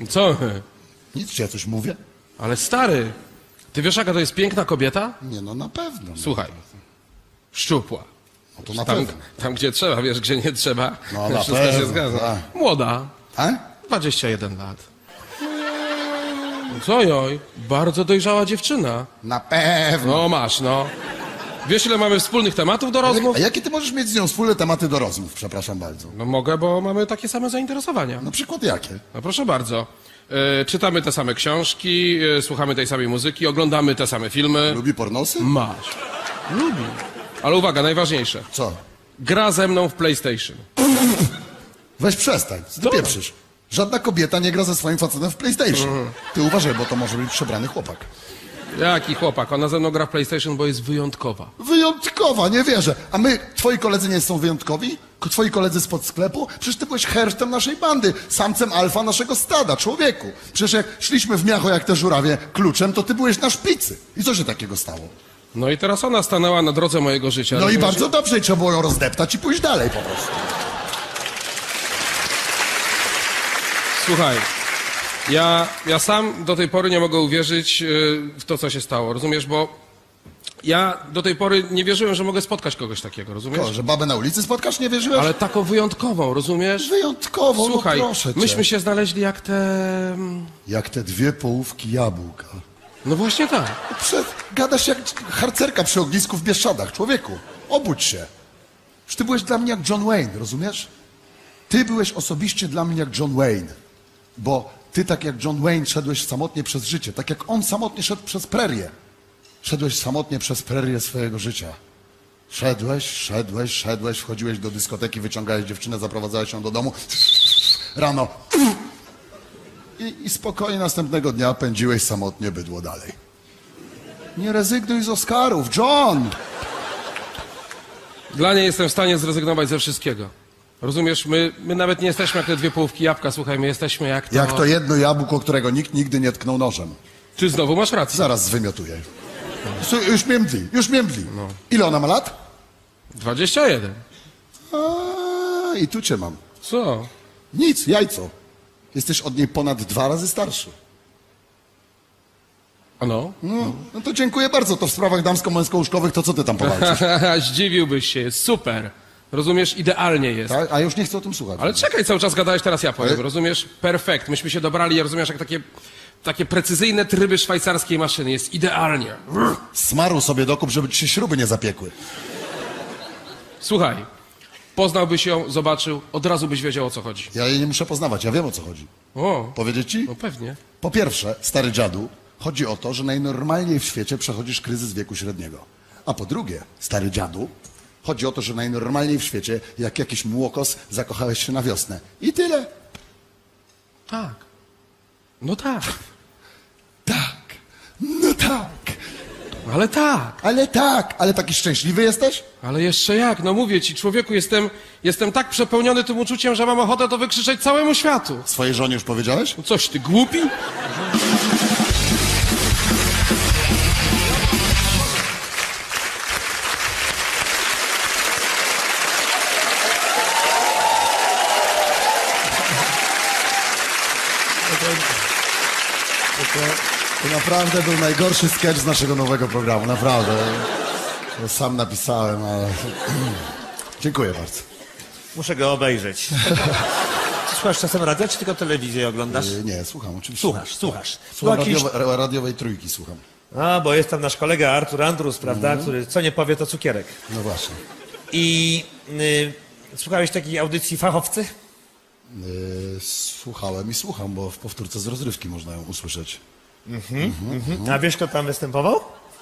Co? Nic ci ja coś mówię? Ale stary, ty wiesz jaka to jest piękna kobieta? Nie no, na pewno. Słuchaj. Szczupła. No to na Tam, pewno. tam gdzie trzeba, wiesz gdzie nie trzeba. No, na Wszystko się pewno, zgadza. tak. Młoda. A? 21 lat. Co joj? Bardzo dojrzała dziewczyna. Na pewno. No masz, no. Wiesz ile mamy wspólnych tematów do rozmów? A jakie ty możesz mieć z nią wspólne tematy do rozmów, przepraszam bardzo? No mogę, bo mamy takie same zainteresowania. Na przykład jakie? No proszę bardzo. E, czytamy te same książki, e, słuchamy tej samej muzyki, oglądamy te same filmy. Lubi pornosy? Masz. Lubi. Ale uwaga, najważniejsze. Co? Gra ze mną w PlayStation. Weź przestań, pieprzysz? Żadna kobieta nie gra ze swoim facetem w PlayStation. Mhm. Ty uważaj, bo to może być przebrany chłopak. Jaki chłopak? Ona ze mną gra w PlayStation, bo jest wyjątkowa. Wyjątkowa, nie wierzę. A my, twoi koledzy nie są wyjątkowi? Ko- Twoi koledzy spod sklepu? Przecież ty byłeś hersztem naszej bandy, samcem alfa naszego stada, człowieku. Przecież jak szliśmy w miacho jak te żurawie kluczem, to ty byłeś na szpicy. I co się takiego stało? No i teraz ona stanęła na drodze mojego życia. No i rozumiesz? bardzo dobrze, i trzeba było ją rozdeptać i pójść dalej po prostu. Słuchaj, ja, ja sam do tej pory nie mogę uwierzyć y, w to, co się stało, rozumiesz, bo ja do tej pory nie wierzyłem, że mogę spotkać kogoś takiego, rozumiesz? To, że babę na ulicy spotkasz, nie wierzyłeś? Ale taką wyjątkową, rozumiesz? Wyjątkowo, Słuchaj, no proszę cię. myśmy się znaleźli jak te... mm, Jak te dwie połówki jabłka. No właśnie tak. Prze... Gadasz jak harcerka przy ognisku w Bieszczadach. Człowieku, obudź się. Już ty byłeś dla mnie jak John Wayne, rozumiesz? Ty byłeś osobiście dla mnie jak John Wayne. Bo ty tak jak John Wayne szedłeś samotnie przez życie. Tak jak on samotnie szedł przez prerię. Szedłeś samotnie przez prerię swojego życia. Szedłeś, szedłeś, szedłeś, wchodziłeś do dyskoteki, wyciągałeś dziewczynę, zaprowadzałeś ją do domu. Rano. I, I spokojnie następnego dnia pędziłeś samotnie bydło dalej. Nie rezygnuj z Oscarów, John! Dla niej jestem w stanie zrezygnować ze wszystkiego. Rozumiesz, my, my nawet nie jesteśmy jak te dwie połówki jabłka, słuchaj, my jesteśmy jak to... Jak to jedno jabłko, którego nikt nigdy nie tknął nożem. Ty znowu masz rację. Zaraz zwymiotuję. Słuchaj, Już mnie mdli, już mnie mdli. Ile ona ma lat? 21. A, I tu cię mam. Co? Nic, jajco. Jesteś od niej ponad dwa razy starszy. A no? No, no to dziękuję bardzo. To w sprawach damsko-męsko-łóżkowych to co ty tam powalczysz? Zdziwiłbyś się, super. Rozumiesz, idealnie jest. tak? A już nie chcę o tym słuchać. Ale czekaj, cały czas gadałeś, teraz ja powiem, Ale- rozumiesz? Perfekt, myśmy się dobrali, rozumiesz, jak takie, takie precyzyjne tryby szwajcarskiej maszyny, jest idealnie. Smaru sobie dokup, żeby ci się śruby nie zapiekły. Słuchaj, poznałbyś ją, zobaczył, od razu byś wiedział, o co chodzi. Ja jej nie muszę poznawać, ja wiem o co chodzi. O, Powiedzieć ci? no pewnie. Po pierwsze, stary dziadu, chodzi o to, że najnormalniej w świecie przechodzisz kryzys wieku średniego. A po drugie, stary dziadu, chodzi o to, że najnormalniej w świecie, jak jakiś młokos, zakochałeś się na wiosnę. I tyle. Tak. No tak. Tak. No tak. Ale tak. Ale tak. Ale taki szczęśliwy jesteś? Ale jeszcze jak? No mówię ci, człowieku, jestem, jestem tak przepełniony tym uczuciem, że mam ochotę to wykrzyczeć całemu światu. Swojej żonie już powiedziałeś? No coś, ty głupi? Naprawdę był najgorszy sketch z naszego nowego programu. Naprawdę. To sam napisałem, ale... Dziękuję bardzo. Muszę go obejrzeć. Słuchasz czasem radia, czy tylko telewizję oglądasz? Y, Nie, słucham oczywiście. Słuchasz, słuchasz. Słucham Jakiś- radiowe, ra- radiowej trójki, słucham. A, bo jest tam nasz kolega Artur Andrus, prawda, który co nie powie, to cukierek. No właśnie. I y, słuchałeś takiej audycji fachowcy? Y, Słuchałem i słucham, bo w powtórce z rozrywki można ją usłyszeć. Mhm. A wiesz, kto tam występował?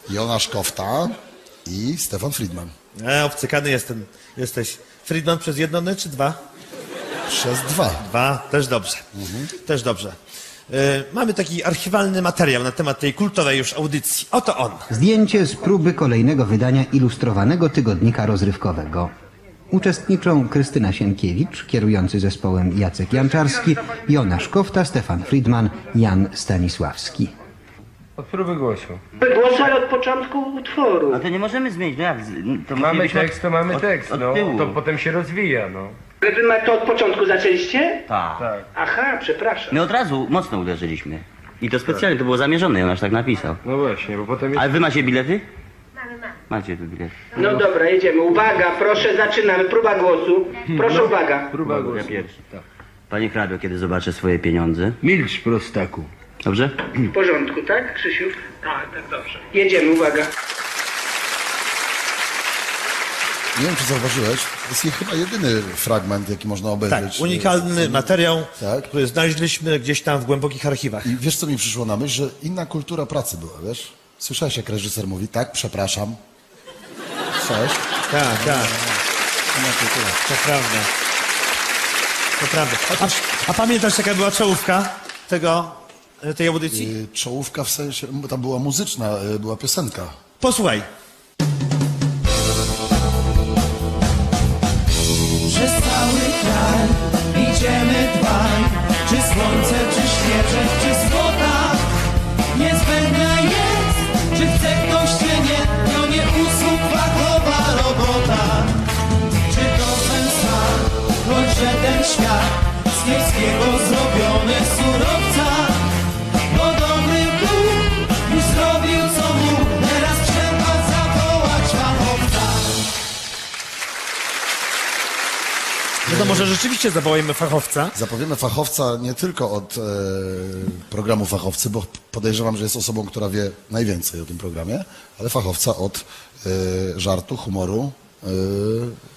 Jonasz Kofta i Stefan Friedman. E, obcykany jestem. Jesteś. Friedman przez jedno N czy dwa? Przez dwa. Dwa, też dobrze. Też dobrze. Y, mamy taki archiwalny materiał na temat tej kultowej już audycji. Oto on. Zdjęcie z próby kolejnego wydania ilustrowanego tygodnika rozrywkowego. Uczestniczą Krystyna Sienkiewicz, kierujący zespołem Jacek Janczarski, Jonasz Kofta, Stefan Friedman, Jan Stanisławski. Od próby głosu. Głos, ale od początku utworu. A to nie możemy zmienić, no jak? z- To Mamy musielibyśmy tekst, to mamy od, tekst, od no. tyłu. To potem się rozwija, no. Ale wy ma- to od początku zaczęliście? Tak. Aha, przepraszam. My od razu mocno uderzyliśmy. I to specjalnie, to było zamierzone, Jonasz tak napisał. No właśnie, bo potem... Ale wy macie bilety? Macie tu. No dobra, jedziemy. Uwaga, proszę, zaczynamy. Próba głosu. Proszę, No. uwaga. Ja pierwszy. Panie hrabio, kiedy zobaczę swoje pieniądze? Milcz, prostaku. Dobrze? W porządku, tak, Krzysiu? Tak, tak, dobrze. Jedziemy, uwaga. Nie wiem, czy zauważyłeś, to jest chyba jedyny fragment, jaki można Tak, obejrzeć. unikalny materiał, Tak. który znaleźliśmy gdzieś tam w głębokich archiwach. I wiesz, co mi przyszło na myśl? Że inna kultura pracy była, wiesz? Słyszałeś, jak reżyser mówi, tak, przepraszam. Słyszałeś? Tak, tak. Kultura. To prawda. To prawda. A, a pamiętasz, jaka była czołówka tego, tej audycji? Y, Czołówka w sensie, tam była muzyczna, y, była piosenka. Posłuchaj. Przez cały kraj idziemy dwaj Czy słońce, czy śnieżek, czy złota Niezbędne czy chce ktoś, czy nie To nie usług fachowa robota? Czy to ten bądź że ten świat Z niebieskiego zrobiony To może rzeczywiście zawołajmy fachowca? Zapowiemy fachowca nie tylko od e, programu fachowcy, bo podejrzewam, że jest osobą, która wie najwięcej o tym programie, ale fachowca od e, żartu, humoru e,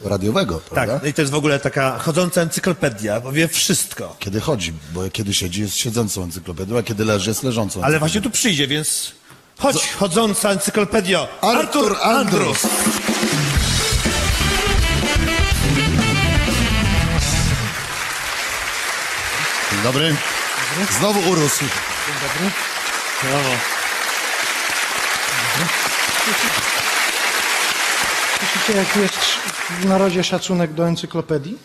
radiowego, prawda? Tak, no i to jest w ogóle taka chodząca encyklopedia, bo wie wszystko. Kiedy chodzi, bo kiedy siedzi jest siedzącą encyklopedią, a kiedy leży jest leżącą Ale właśnie tu przyjdzie, więc chodź, chodząca encyklopedio. Artur Andrus. Dzień dobry. Znowu urósł. Brawo. Słyszycie, jaki jest w narodzie szacunek do encyklopedii?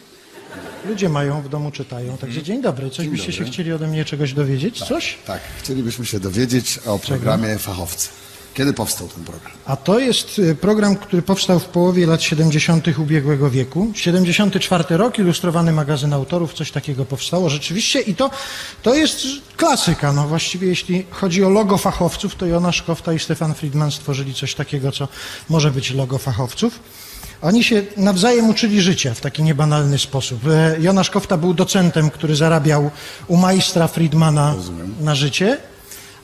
Ludzie mają, w domu czytają. Także dzień dobry. Coś byście się dobry. chcieli ode mnie czegoś dowiedzieć? Coś? Tak, chcielibyśmy się dowiedzieć o programie Fachowcy. Kiedy powstał ten program? A to jest y, program, który powstał w połowie lat 70. ubiegłego wieku. 74 rok, ilustrowany magazyn autorów, coś takiego powstało rzeczywiście i to, to jest klasyka. No właściwie jeśli chodzi o logo fachowców, to Jonasz Kofta i Stefan Friedman stworzyli coś takiego, co może być logo fachowców. Oni się nawzajem uczyli życia w taki niebanalny sposób. E, Jonasz Kofta był docentem, który zarabiał u majstra Friedmana na życie,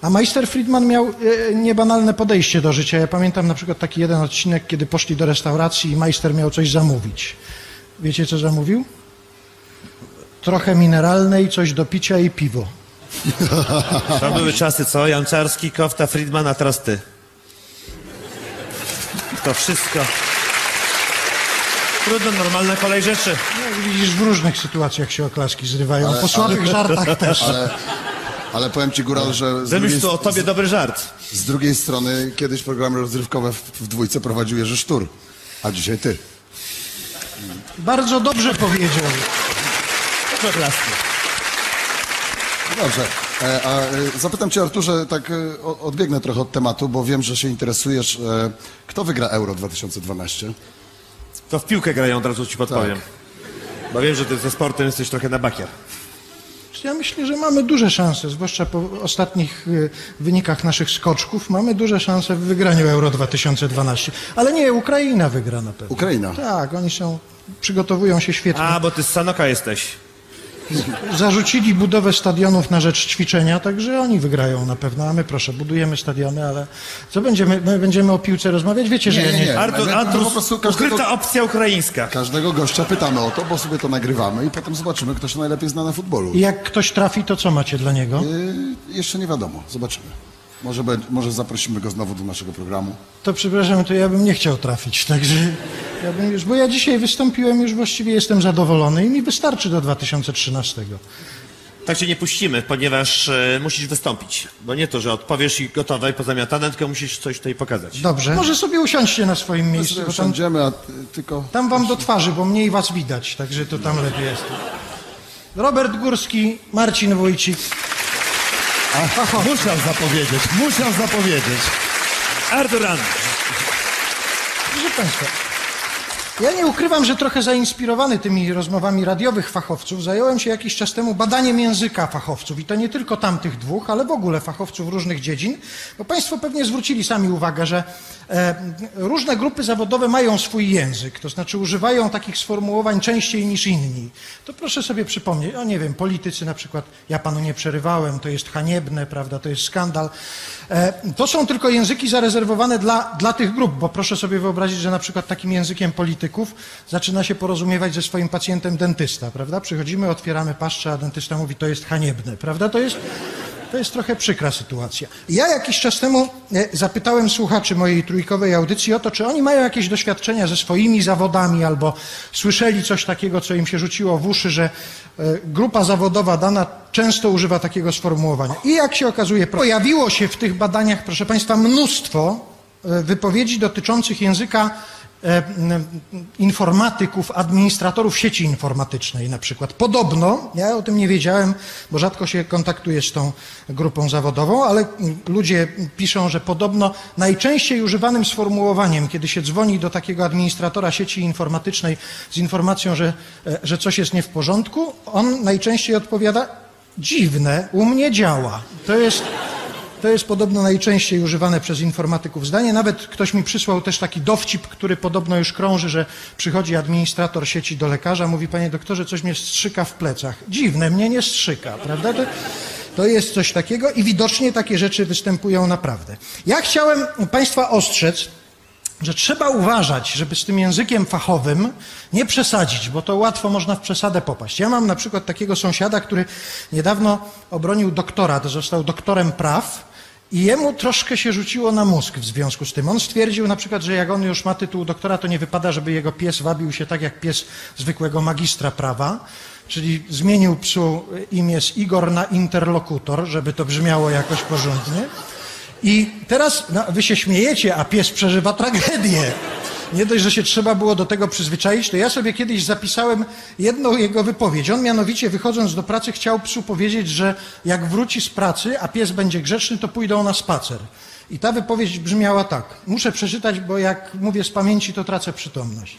a majster Friedman miał e, niebanalne podejście do życia. Ja pamiętam na przykład taki jeden odcinek, kiedy poszli do restauracji i majster miał coś zamówić. Wiecie, co zamówił? Trochę mineralnej, coś do picia i piwo. To były czasy, co? Janczarski, Kofta, Friedman, a teraz ty. To wszystko. Trudno, normalna kolej rzeczy. No, jak widzisz, w różnych sytuacjach się oklaski zrywają. po słabych żartach też. Ale, ale powiem ci, Góral, że... z tu o tobie dobry żart. Z drugiej strony kiedyś programy rozrywkowe w, w dwójce prowadził Jerzy Sztur, a dzisiaj ty. Bardzo dobrze powiedział. Oklaski. Dobrze. E, a e, zapytam cię, Arturze, tak e, o- odbiegnę trochę od tematu, bo wiem, że się interesujesz. E, kto wygra Euro 2012? To w piłkę grają, od razu ci podpowiem. Tak. Bo wiem, że ty ze sportem jesteś trochę na bakier. Ja myślę, że mamy duże szanse, zwłaszcza po ostatnich y, wynikach naszych skoczków, mamy duże szanse w wygraniu Euro 2012. Ale nie, Ukraina wygra na pewno. Ukraina. Tak, oni są, przygotowują się świetnie. A, bo ty z Sanoka jesteś. Zarzucili budowę stadionów na rzecz ćwiczenia, także oni wygrają na pewno, a my proszę, budujemy stadiony, ale co będziemy, my będziemy o piłce rozmawiać? Wiecie, że ja nie... Artur, My- my Artur, po prostu każdego- ukryta opcja ukraińska. Każdego gościa pytamy o to, bo sobie to nagrywamy i potem zobaczymy, kto się najlepiej zna na futbolu. I jak ktoś trafi, to co macie dla niego? Y, jeszcze nie wiadomo, zobaczymy. Może, be, może zaprosimy go znowu do naszego programu. To przepraszam, to ja bym nie chciał trafić, także ja bym już, bo ja dzisiaj wystąpiłem, już właściwie jestem zadowolony i mi wystarczy do 2013. Tak cię nie puścimy, ponieważ e, musisz wystąpić. Bo nie to, że odpowiesz i gotowe i pozamiatane, tylko musisz coś tutaj pokazać. Dobrze. Może sobie usiądźcie na swoim miejscu, sobie bo tam, usiądziemy, a ty, tylko... tam wam do twarzy, bo mniej was widać, także to tam lepiej jest. Robert Górski, Marcin Wójcik. Musiał zapowiedzieć, musiał zapowiedzieć. Artur. Proszę Państwa, ja nie ukrywam, że trochę zainspirowany tymi rozmowami radiowych fachowców, zająłem się jakiś czas temu badaniem języka fachowców i to nie tylko tamtych dwóch, ale w ogóle fachowców różnych dziedzin, bo Państwo pewnie zwrócili sami uwagę, że e, różne grupy zawodowe mają swój język, to znaczy używają takich sformułowań częściej niż inni. To proszę sobie przypomnieć, o nie wiem, politycy na przykład, ja Panu nie przerywałem, to jest haniebne, prawda, to jest skandal. E, to są tylko języki zarezerwowane dla, dla tych grup, bo proszę sobie wyobrazić, że na przykład takim językiem zaczyna się porozumiewać ze swoim pacjentem dentysta, prawda? Przychodzimy, otwieramy paszczę, a dentysta mówi, to jest haniebne, prawda? To jest, to jest trochę przykra sytuacja. Ja jakiś czas temu e, zapytałem słuchaczy mojej trójkowej audycji o to, czy oni mają jakieś doświadczenia ze swoimi zawodami albo słyszeli coś takiego, co im się rzuciło w uszy, że e, grupa zawodowa dana często używa takiego sformułowania. I jak się okazuje, pojawiło się w tych badaniach, proszę Państwa, mnóstwo e, wypowiedzi dotyczących języka informatyków, administratorów sieci informatycznej na przykład. Podobno, ja o tym nie wiedziałem, bo rzadko się kontaktuję z tą grupą zawodową, ale ludzie piszą, że podobno najczęściej używanym sformułowaniem, kiedy się dzwoni do takiego administratora sieci informatycznej z informacją, że, e, że coś jest nie w porządku, on najczęściej odpowiada dziwne, u mnie działa. To jest To jest podobno najczęściej używane przez informatyków zdanie. Nawet ktoś mi przysłał też taki dowcip, który podobno już krąży, że przychodzi administrator sieci do lekarza, mówi, panie doktorze, coś mnie strzyka w plecach. Dziwne, mnie nie strzyka, prawda? To, to jest coś takiego i widocznie takie rzeczy występują naprawdę. Ja chciałem państwa ostrzec, że trzeba uważać, żeby z tym językiem fachowym nie przesadzić, bo to łatwo można w przesadę popaść. Ja mam na przykład takiego sąsiada, który niedawno obronił doktorat, został doktorem praw i jemu troszkę się rzuciło na mózg w związku z tym. On stwierdził na przykład, że jak on już ma tytuł doktora, to nie wypada, żeby jego pies wabił się tak jak pies zwykłego magistra prawa, czyli zmienił psu imię z Igor na interlokutor, żeby to brzmiało jakoś porządnie. I teraz no, wy się śmiejecie, a pies przeżywa tragedię. Nie dość, że się trzeba było do tego przyzwyczaić, to ja sobie kiedyś zapisałem jedną jego wypowiedź. On mianowicie wychodząc do pracy chciał psu powiedzieć, że jak wróci z pracy, a pies będzie grzeczny, to pójdą na spacer. I ta wypowiedź brzmiała tak. Muszę przeczytać, bo jak mówię z pamięci, to tracę przytomność.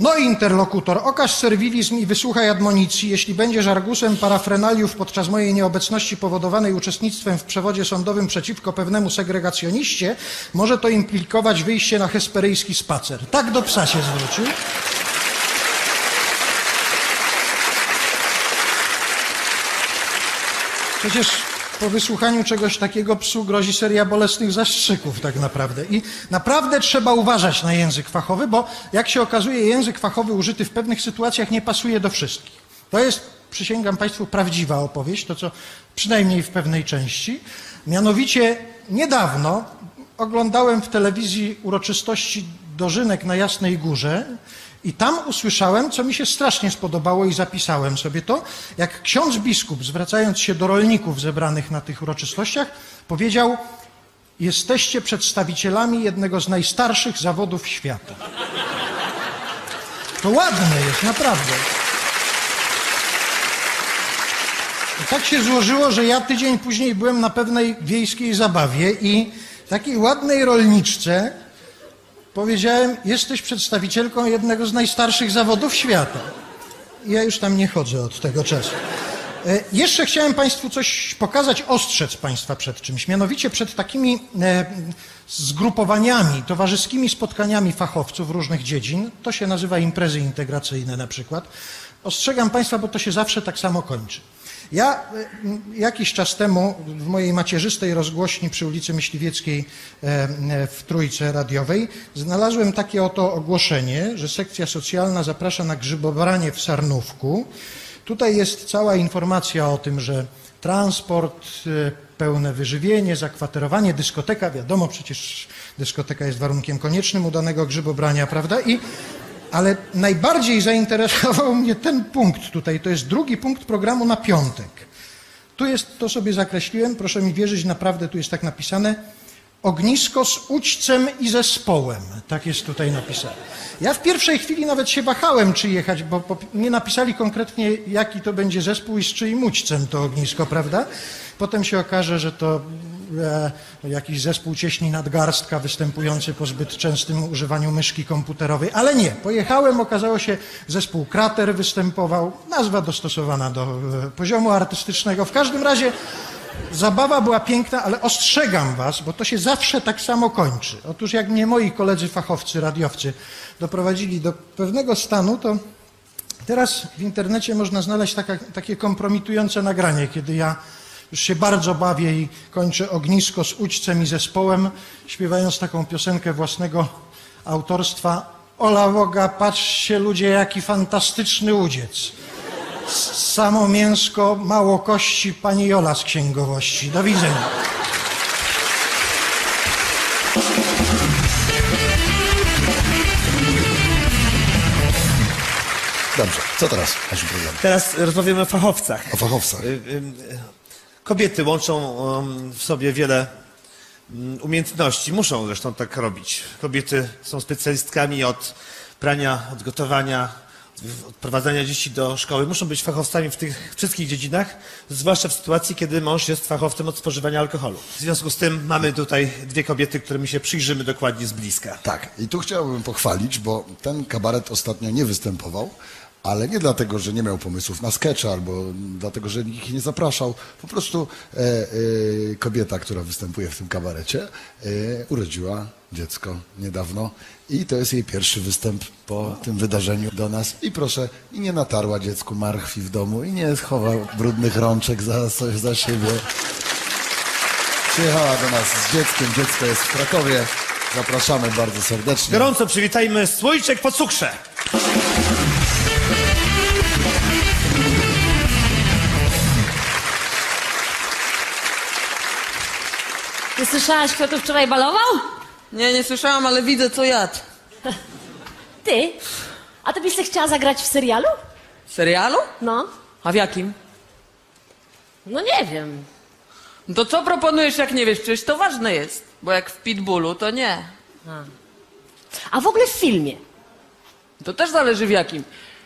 No interlokutor, okaż serwilizm i wysłuchaj admonicji. Jeśli będziesz argusem parafrenaliów podczas mojej nieobecności powodowanej uczestnictwem w przewodzie sądowym przeciwko pewnemu segregacjoniście, może to implikować wyjście na hesperyjski spacer. Tak do psa się zwrócił. Przecież po wysłuchaniu czegoś takiego psu grozi seria bolesnych zastrzyków tak naprawdę. I naprawdę trzeba uważać na język fachowy, bo jak się okazuje, język fachowy użyty w pewnych sytuacjach nie pasuje do wszystkich. To jest, przysięgam Państwu, prawdziwa opowieść, to co przynajmniej w pewnej części. Mianowicie niedawno oglądałem w telewizji uroczystości dożynek na Jasnej Górze i tam usłyszałem, co mi się strasznie spodobało i zapisałem sobie to, jak ksiądz biskup, zwracając się do rolników zebranych na tych uroczystościach, powiedział: Jesteście przedstawicielami jednego z najstarszych zawodów świata. To ładne jest, naprawdę. I tak się złożyło, że ja tydzień później byłem na pewnej wiejskiej zabawie i takiej ładnej rolniczce powiedziałem, jesteś przedstawicielką jednego z najstarszych zawodów świata. Ja już tam nie chodzę od tego czasu. E, Jeszcze chciałem Państwu coś pokazać, ostrzec Państwa przed czymś. Mianowicie przed takimi e, zgrupowaniami, towarzyskimi spotkaniami fachowców różnych dziedzin. To się nazywa imprezy integracyjne na przykład. Ostrzegam Państwa, bo to się zawsze tak samo kończy. Ja m, jakiś czas temu w mojej macierzystej rozgłośni przy ulicy Myśliwieckiej e, e, w Trójce Radiowej znalazłem takie oto ogłoszenie, że sekcja socjalna zaprasza na grzybobranie w Sarnówku. Tutaj jest cała informacja o tym, że transport, e, pełne wyżywienie, zakwaterowanie, dyskoteka, wiadomo, przecież dyskoteka jest warunkiem koniecznym udanego grzybobrania, prawda? I ale najbardziej zainteresował mnie ten punkt tutaj. To jest drugi punkt programu na piątek. Tu jest, to sobie zakreśliłem, proszę mi wierzyć, naprawdę tu jest tak napisane. Ognisko z ućcem i zespołem. Tak jest tutaj napisane. Ja w pierwszej chwili nawet się wahałem, czy jechać, bo, bo nie napisali konkretnie, jaki to będzie zespół i z czyim ućcem to ognisko, prawda? Potem się okaże, że to jakiś zespół cieśni nadgarstka występujący po zbyt częstym używaniu myszki komputerowej, ale nie. Pojechałem, okazało się, zespół Krater występował, nazwa dostosowana do e, poziomu artystycznego. W każdym razie zabawa była piękna, ale ostrzegam was, bo to się zawsze tak samo kończy. Otóż jak mnie moi koledzy fachowcy, radiowcy doprowadzili do pewnego stanu, to teraz w internecie można znaleźć taka, takie kompromitujące nagranie, kiedy ja już się bardzo bawię i kończę ognisko z ućcem i zespołem, śpiewając taką piosenkę własnego autorstwa. Ola Woga, patrzcie ludzie, jaki fantastyczny udziec. Samo mięsko, mało kości, pani Jola z księgowości. Do widzenia. Dobrze, co teraz w naszym programie? Teraz rozmawiamy o fachowcach. O fachowcach. Y, y, Kobiety łączą w sobie wiele mm, umiejętności, muszą zresztą tak robić. Kobiety są specjalistkami od prania, od gotowania, od prowadzenia dzieci do szkoły. Muszą być fachowcami w tych wszystkich dziedzinach, zwłaszcza w sytuacji, kiedy mąż jest fachowcem od spożywania alkoholu. W związku z tym mamy tutaj dwie kobiety, którymi się przyjrzymy dokładnie z bliska. Tak, i tu chciałbym pochwalić, bo ten kabaret ostatnio nie występował, ale nie dlatego, że nie miał pomysłów na skecze, albo dlatego, że nikt ich nie zapraszał. Po prostu e, e, kobieta, która występuje w tym kabarecie, e, urodziła dziecko niedawno i to jest jej pierwszy występ po tym wydarzeniu do nas. I proszę, i nie natarła dziecku marchwi w domu, i nie schowa brudnych rączek za za siebie. Przyjechała do nas z dzieckiem, dziecko jest w Krakowie. Zapraszamy bardzo serdecznie. Gorąco przywitajmy słoiczek po cukrze. Ty słyszałaś, kto tu wczoraj balował? Nie, nie słyszałam, ale widzę, co jadł. Ty? A ty byś chciała zagrać w serialu? W serialu? No. A w jakim? No nie wiem. No to co proponujesz, jak nie wiesz? Przecież to ważne jest. Bo jak w Pitbullu, to nie. A w ogóle w filmie? To też zależy w jakim.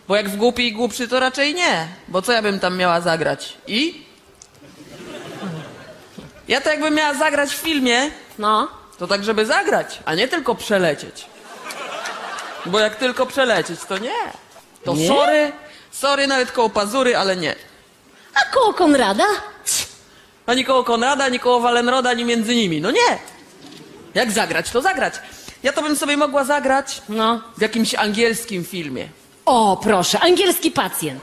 Bo jak w Głupi i Głupszy, to raczej nie. Bo co ja bym tam miała zagrać? I? Ja to jakbym miała zagrać w filmie, no. to tak, żeby zagrać, a nie tylko przelecieć. Bo jak tylko przelecieć, to nie. To Nie? sorry, sorry nawet koło pazury, ale nie. A koło Konrada? Ani koło Konrada, ani koło Walenroda, ani między nimi. No nie. Jak zagrać, to zagrać. Ja to bym sobie mogła zagrać no. w jakimś angielskim filmie. O, proszę, angielski pacjent.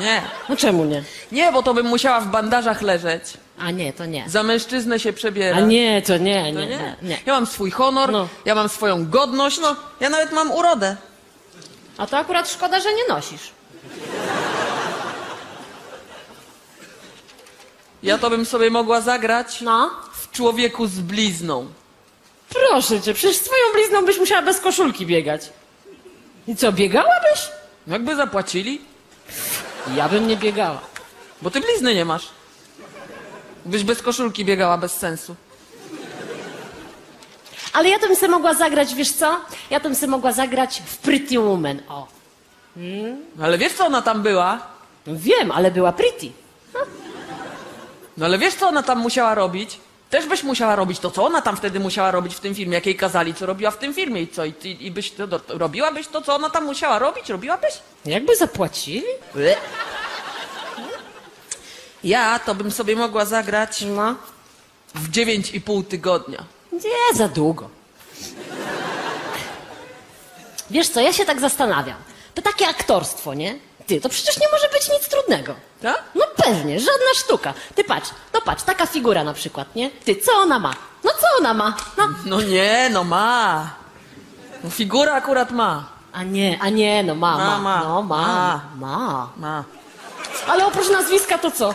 Nie. No czemu nie? Nie, bo to bym musiała w bandażach leżeć. A nie, to nie. Za mężczyznę się przebiera. A nie, to nie, To nie, nie. nie. nie. Ja mam swój honor, ja mam swoją godność, no, ja nawet mam urodę. A to akurat szkoda, że nie nosisz. Ja to bym sobie mogła zagrać no. w człowieku z blizną. Proszę cię, przecież z twoją blizną byś musiała bez koszulki biegać. I co, biegałabyś? Jakby zapłacili? Ja bym nie biegała. Bo ty blizny nie masz. Byś bez koszulki biegała bez sensu. Ale ja to bym sobie mogła zagrać, wiesz co? Ja to bym sobie mogła zagrać w Pretty Woman, o. Hmm? Ale wiesz, co ona tam była? Wiem, ale była pretty. No ale wiesz, co ona tam musiała robić? Też byś musiała robić to, co ona tam wtedy musiała robić w tym filmie, jak jej kazali, co robiła w tym filmie i co? I, i, i byś to, robiłabyś to, co ona tam musiała robić? Robiłabyś? Jakby zapłacili? Ble. Ja to bym sobie mogła zagrać no. w dziewięć i pół tygodnia. Nie, za długo. Wiesz co, ja się tak zastanawiam. To takie aktorstwo, nie? Ty, to przecież nie może być nic trudnego. Tak? No pewnie, żadna sztuka. Ty patrz, no patrz, taka figura na przykład, nie? Ty, co ona ma? No co ona ma? No, No nie, no ma. No figura akurat ma. a nie, a nie, no ma, ma, Ma, ma. no ma, Ma. ma. Ma. Ale oprócz nazwiska to co?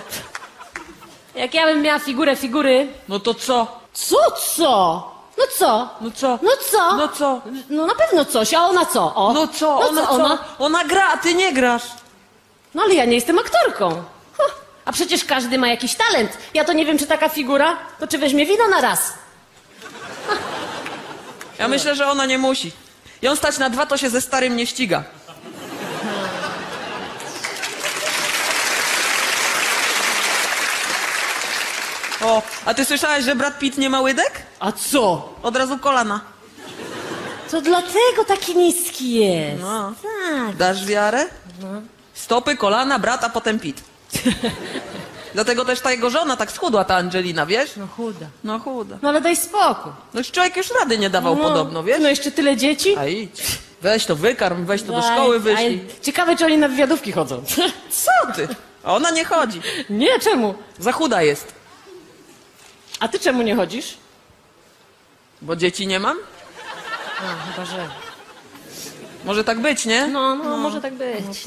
Jak ja bym miała figurę figury... No to co? Co, co? No co? No co? No co? No co? No na pewno coś, a ona co? O. No co? No Ona co ona? Ona gra, a ty nie grasz. No ale ja nie jestem aktorką. A przecież każdy ma jakiś talent. Ja to nie wiem, czy taka figura, to czy weźmie wino na raz. Ja myślę, że ona nie musi. Ją stać na dwa, to się ze starym nie ściga. O, a ty słyszałaś, że Brad Pitt nie ma łydek? A co? Od razu kolana. To dlatego taki niski jest. No. Tak. Dasz wiarę? No. Stopy, kolana, brat, a potem Pitt. Dlatego też ta jego żona tak schudła, ta Angelina, wiesz? No chuda. No chuda. No ale daj spokój. No już człowiek już rady nie dawał No. podobno, wiesz? No jeszcze tyle dzieci. A idź. Weź to wykarm, weź to do szkoły wyślij. Ciekawe, czy oni na wywiadówki chodzą. Co ty? A ona nie chodzi. Nie, czemu? Za chuda jest. A ty czemu nie chodzisz? Bo dzieci nie mam? A, chyba że. Może tak być, nie? No, no, może tak być.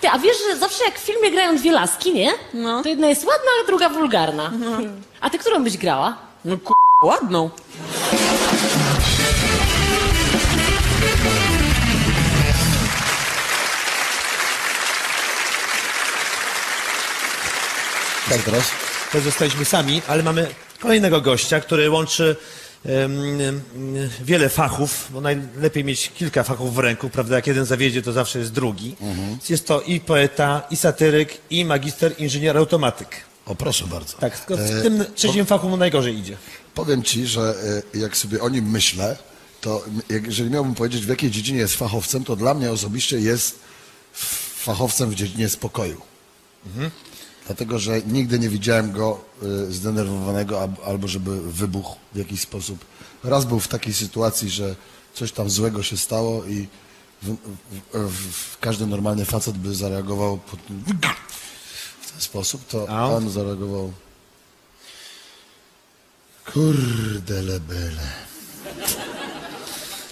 Ty, a wiesz, że zawsze jak w filmie grają dwie laski, nie? No. To jedna jest ładna, a druga wulgarna. A ty którą byś grała? No ku... ładną. Jak teraz? Zostaliśmy sami, ale mamy kolejnego gościa, który łączy wiele fachów, bo najlepiej mieć kilka fachów w ręku, prawda? Jak jeden zawiedzie, to zawsze jest drugi. Jest to i poeta, i satyryk, i magister inżynier automatyk. O, proszę bardzo. Tak, tylko E, w tym trzecim fachu mu najgorzej idzie. Powiem ci, że e, jak sobie o nim myślę, to jeżeli miałbym powiedzieć, w jakiej dziedzinie jest fachowcem, to dla mnie osobiście jest fachowcem w dziedzinie spokoju. Dlatego, że nigdy nie widziałem go y, zdenerwowanego albo żeby wybuchł w jakiś sposób. Raz był w takiej sytuacji, że coś tam złego się stało i w, w, w, każdy normalny facet by zareagował pod, w ten sposób, to on zareagował kurde lebele.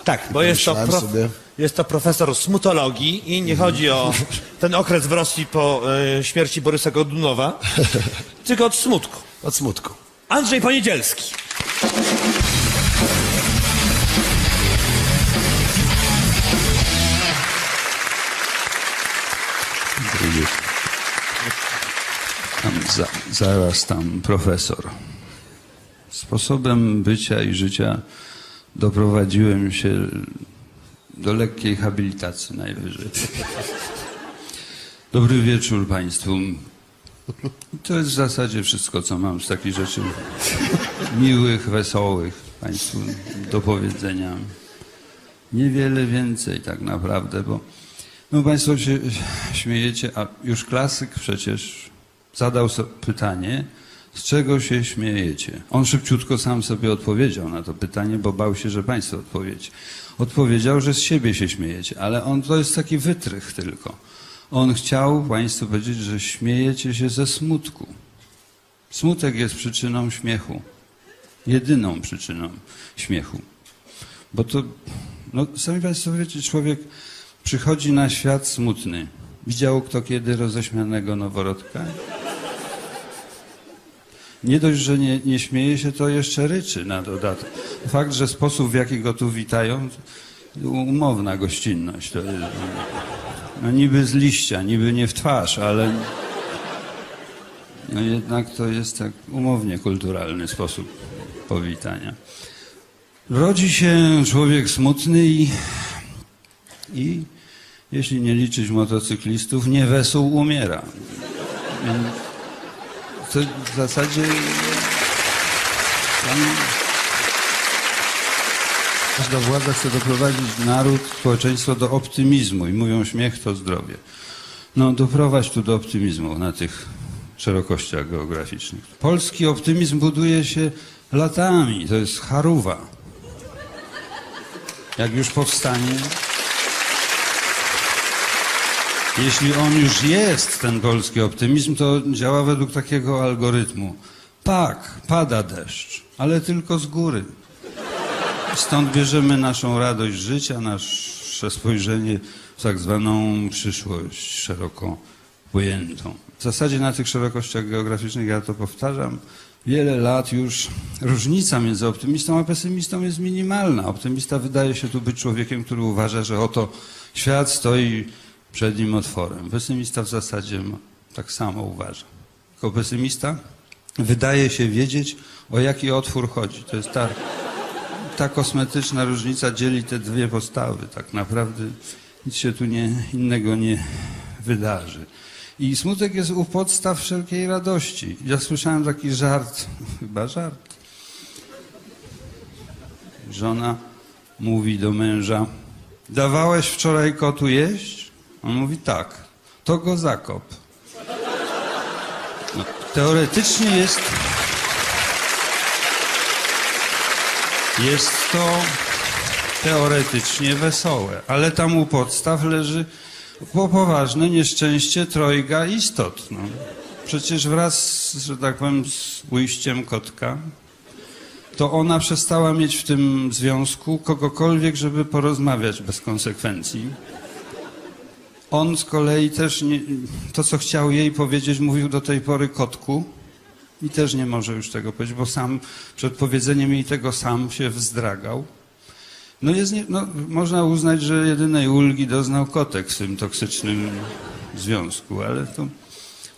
Tak, bo jest to, prof... sobie- jest to profesor smutologii i nie chodzi o ten okres w Rosji po e, śmierci Borysa Godunowa, tylko od smutku. Od smutku. Andrzej Poniedzielski. Tam za, zaraz tam profesor. Sposobem bycia i życia doprowadziłem się do lekkiej habilitacji najwyżej. Dobry wieczór Państwu. To jest w zasadzie wszystko, co mam z takich rzeczy miłych, wesołych Państwu do powiedzenia. Niewiele więcej tak naprawdę, bo no Państwo się śmiejecie, a już klasyk przecież zadał pytanie, z czego się śmiejecie? On szybciutko sam sobie odpowiedział na to pytanie, bo bał się, że Państwo odpowiecie. Odpowiedział, że z siebie się śmiejecie, ale on to jest taki wytrych tylko. On chciał Państwu powiedzieć, że śmiejecie się ze smutku. Smutek jest przyczyną śmiechu. Jedyną przyczyną śmiechu. Bo to, no sami Państwo wiecie, człowiek przychodzi na świat smutny. Widział kto kiedy roześmianego noworodka? Nie dość, że nie, nie śmieje się, to jeszcze ryczy na dodatek. Fakt, że sposób, w jaki go tu witają, umowna gościnność. To jest, no niby z liścia, niby nie w twarz, ale no jednak to jest tak umownie kulturalny sposób powitania. Rodzi się człowiek smutny i, i jeśli nie liczyć motocyklistów, nie wesół umiera. Więc to w zasadzie każda władza chce doprowadzić naród, społeczeństwo do optymizmu i mówią śmiech to zdrowie. No doprowadź tu do optymizmu na tych szerokościach geograficznych. Polski optymizm buduje się latami, to jest charuwa. Jak już powstanie, jeśli on już jest, ten polski optymizm, to działa według takiego algorytmu. Tak, pada deszcz, ale tylko z góry. Stąd bierzemy naszą radość życia, nasze spojrzenie w tak zwaną przyszłość szeroko pojętą. W zasadzie na tych szerokościach geograficznych, ja to powtarzam, wiele lat już różnica między optymistą a pesymistą jest minimalna. Optymista wydaje się tu być człowiekiem, który uważa, że oto świat stoi przed nim otworem. Pesymista w zasadzie tak samo uważa. Tylko pesymista wydaje się wiedzieć, o jaki otwór chodzi. To jest ta, ta kosmetyczna różnica dzieli te dwie postawy. Tak naprawdę nic się tu nie, innego nie wydarzy. I smutek jest u podstaw wszelkiej radości. Ja słyszałem taki żart, chyba żart. Żona mówi do męża, dawałeś wczoraj kotu jeść? On mówi tak, to go zakop. No, teoretycznie jest, jest to teoretycznie wesołe, ale tam u podstaw leży po poważne nieszczęście trojga istot. No. Przecież wraz, że tak powiem, z ujściem kotka, to ona przestała mieć w tym związku kogokolwiek, żeby porozmawiać bez konsekwencji. On z kolei też nie, to, co chciał jej powiedzieć, mówił do tej pory kotku i też nie może już tego powiedzieć, bo sam przed powiedzeniem jej tego sam się wzdragał. No jest nie, no, można uznać, że jedynej ulgi doznał kotek w tym toksycznym związku, ale to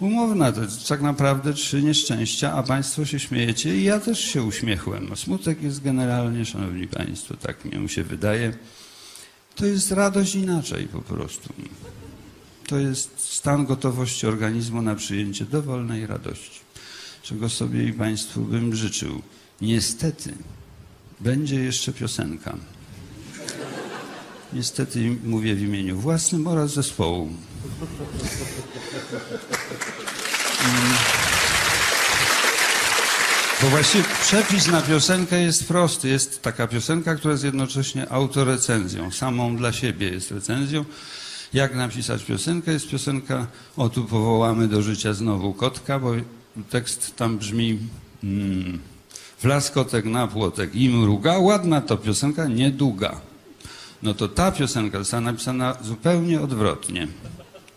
umowna, to tak naprawdę trzy nieszczęścia, a Państwo się śmiejecie i ja też się uśmiechłem. No, Smutek jest generalnie, Szanowni Państwo, tak mi się wydaje, to jest radość inaczej po prostu. To jest stan gotowości organizmu na przyjęcie dowolnej radości, czego sobie i Państwu bym życzył. Niestety, będzie jeszcze piosenka. Niestety mówię w imieniu własnym oraz zespołu. Mm. Bo właściwie przepis na piosenkę jest prosty. Jest taka piosenka, która jest jednocześnie autorecenzją. Samą dla siebie jest recenzją. Jak napisać piosenkę? Jest piosenka, o tu powołamy do życia znowu kotka, bo tekst tam brzmi mm, w las kotek na płotek i mruga. Ładna to piosenka, niedługa. No to ta piosenka została napisana zupełnie odwrotnie.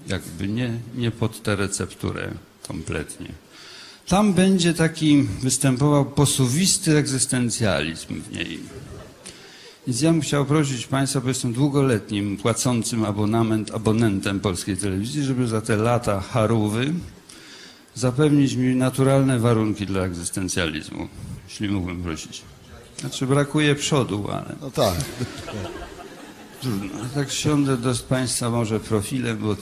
Jakby nie, nie pod tę recepturę kompletnie. Tam będzie taki występował posuwisty egzystencjalizm w niej. Więc ja bym chciał prosić Państwa, bo jestem długoletnim płacącym abonament, abonentem polskiej telewizji, żeby za te lata harówy zapewnić mi naturalne warunki dla egzystencjalizmu, jeśli mógłbym prosić. Znaczy brakuje przodu, ale... No tak. Trudno. Tak siądę do Państwa może profilem, bo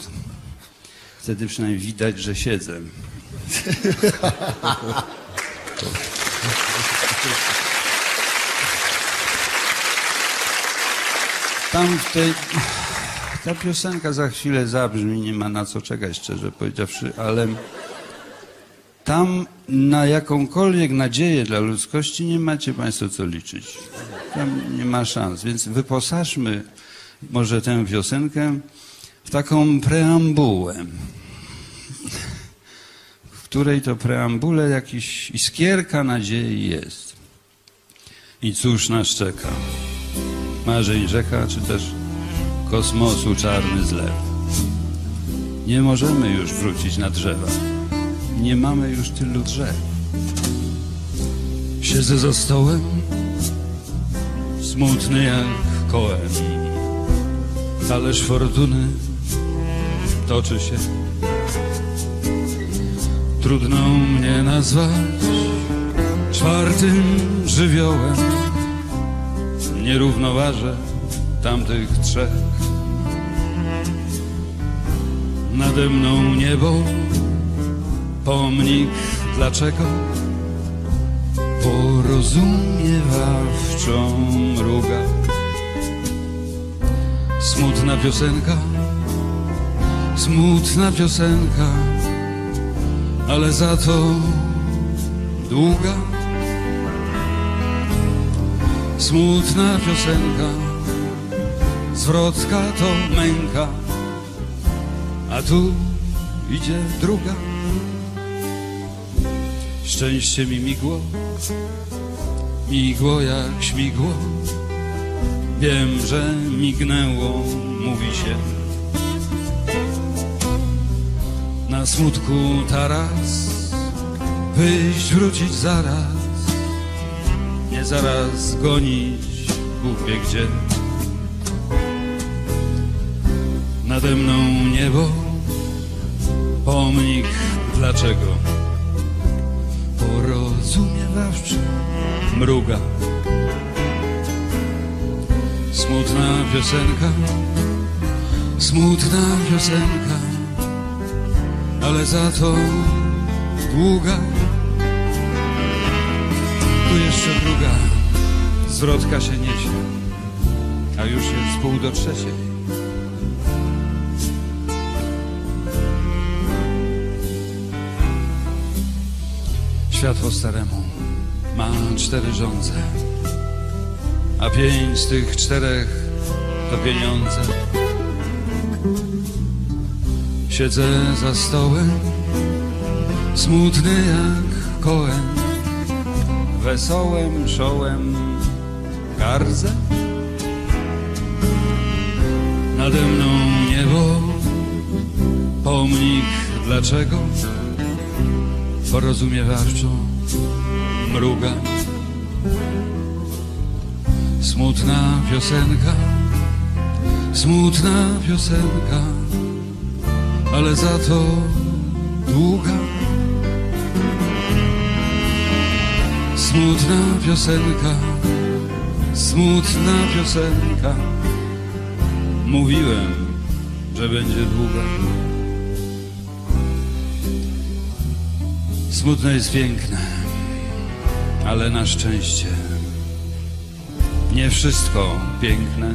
wtedy przynajmniej widać, że siedzę. Tam w tej... Ta piosenka za chwilę zabrzmi, nie ma na co czekać, szczerze powiedziawszy, ale tam na jakąkolwiek nadzieję dla ludzkości nie macie Państwo co liczyć. Tam nie ma szans, więc wyposażmy może tę piosenkę w taką preambułę, w której to preambule jakiś iskierka nadziei jest. I cóż nas czeka? Marzeń rzeka, czy też kosmosu czarny zlew. Nie możemy już wrócić na drzewa. Nie mamy już tylu drzew. Siedzę za stołem, smutny jak kołem. Talerz fortuny toczy się. Trudno mnie nazwać czwartym żywiołem. Nie równoważę tamtych trzech. Nade mną niebo, pomnik dlaczego porozumiewawczo mruga. Smutna piosenka, smutna piosenka, ale za to długa. Smutna piosenka, zwrotka to męka, a tu idzie druga. Szczęście mi migło, migło jak śmigło. Wiem, że mignęło, mówi się. Na smutku taras, wyjść, wrócić zaraz. Zaraz gonić, Bóg wie gdzie. Nade mną niebo, pomnik dlaczego porozumiewawczy mruga. Smutna piosenka, smutna piosenka, ale za to długa. Tu jeszcze druga, zwrotka się niesie, a już jest pół do trzeciej. Światło staremu ma cztery żądze, a pięć z tych czterech to pieniądze. Siedzę za stołem, smutny jak kołem, wesołem czołem gardzę. Nade mną niebo, pomnik dlaczego porozumiewawczo mruga. Smutna piosenka, smutna piosenka, ale za to długa. Smutna piosenka, smutna piosenka. Mówiłem, że będzie długa. Smutne jest piękne, ale na szczęście nie wszystko piękne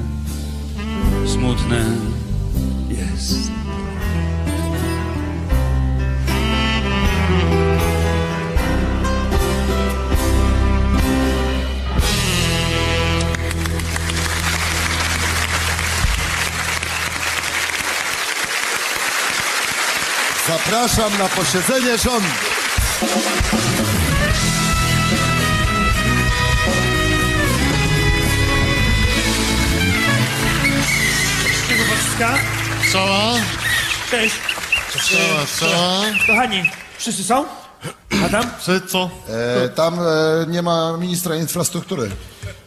smutne jest. Zapraszam na posiedzenie rządu. Wojska. Co? Cześć. Co, co? Kochani, wszyscy są? Adam? Co? E, tam e, nie ma ministra infrastruktury.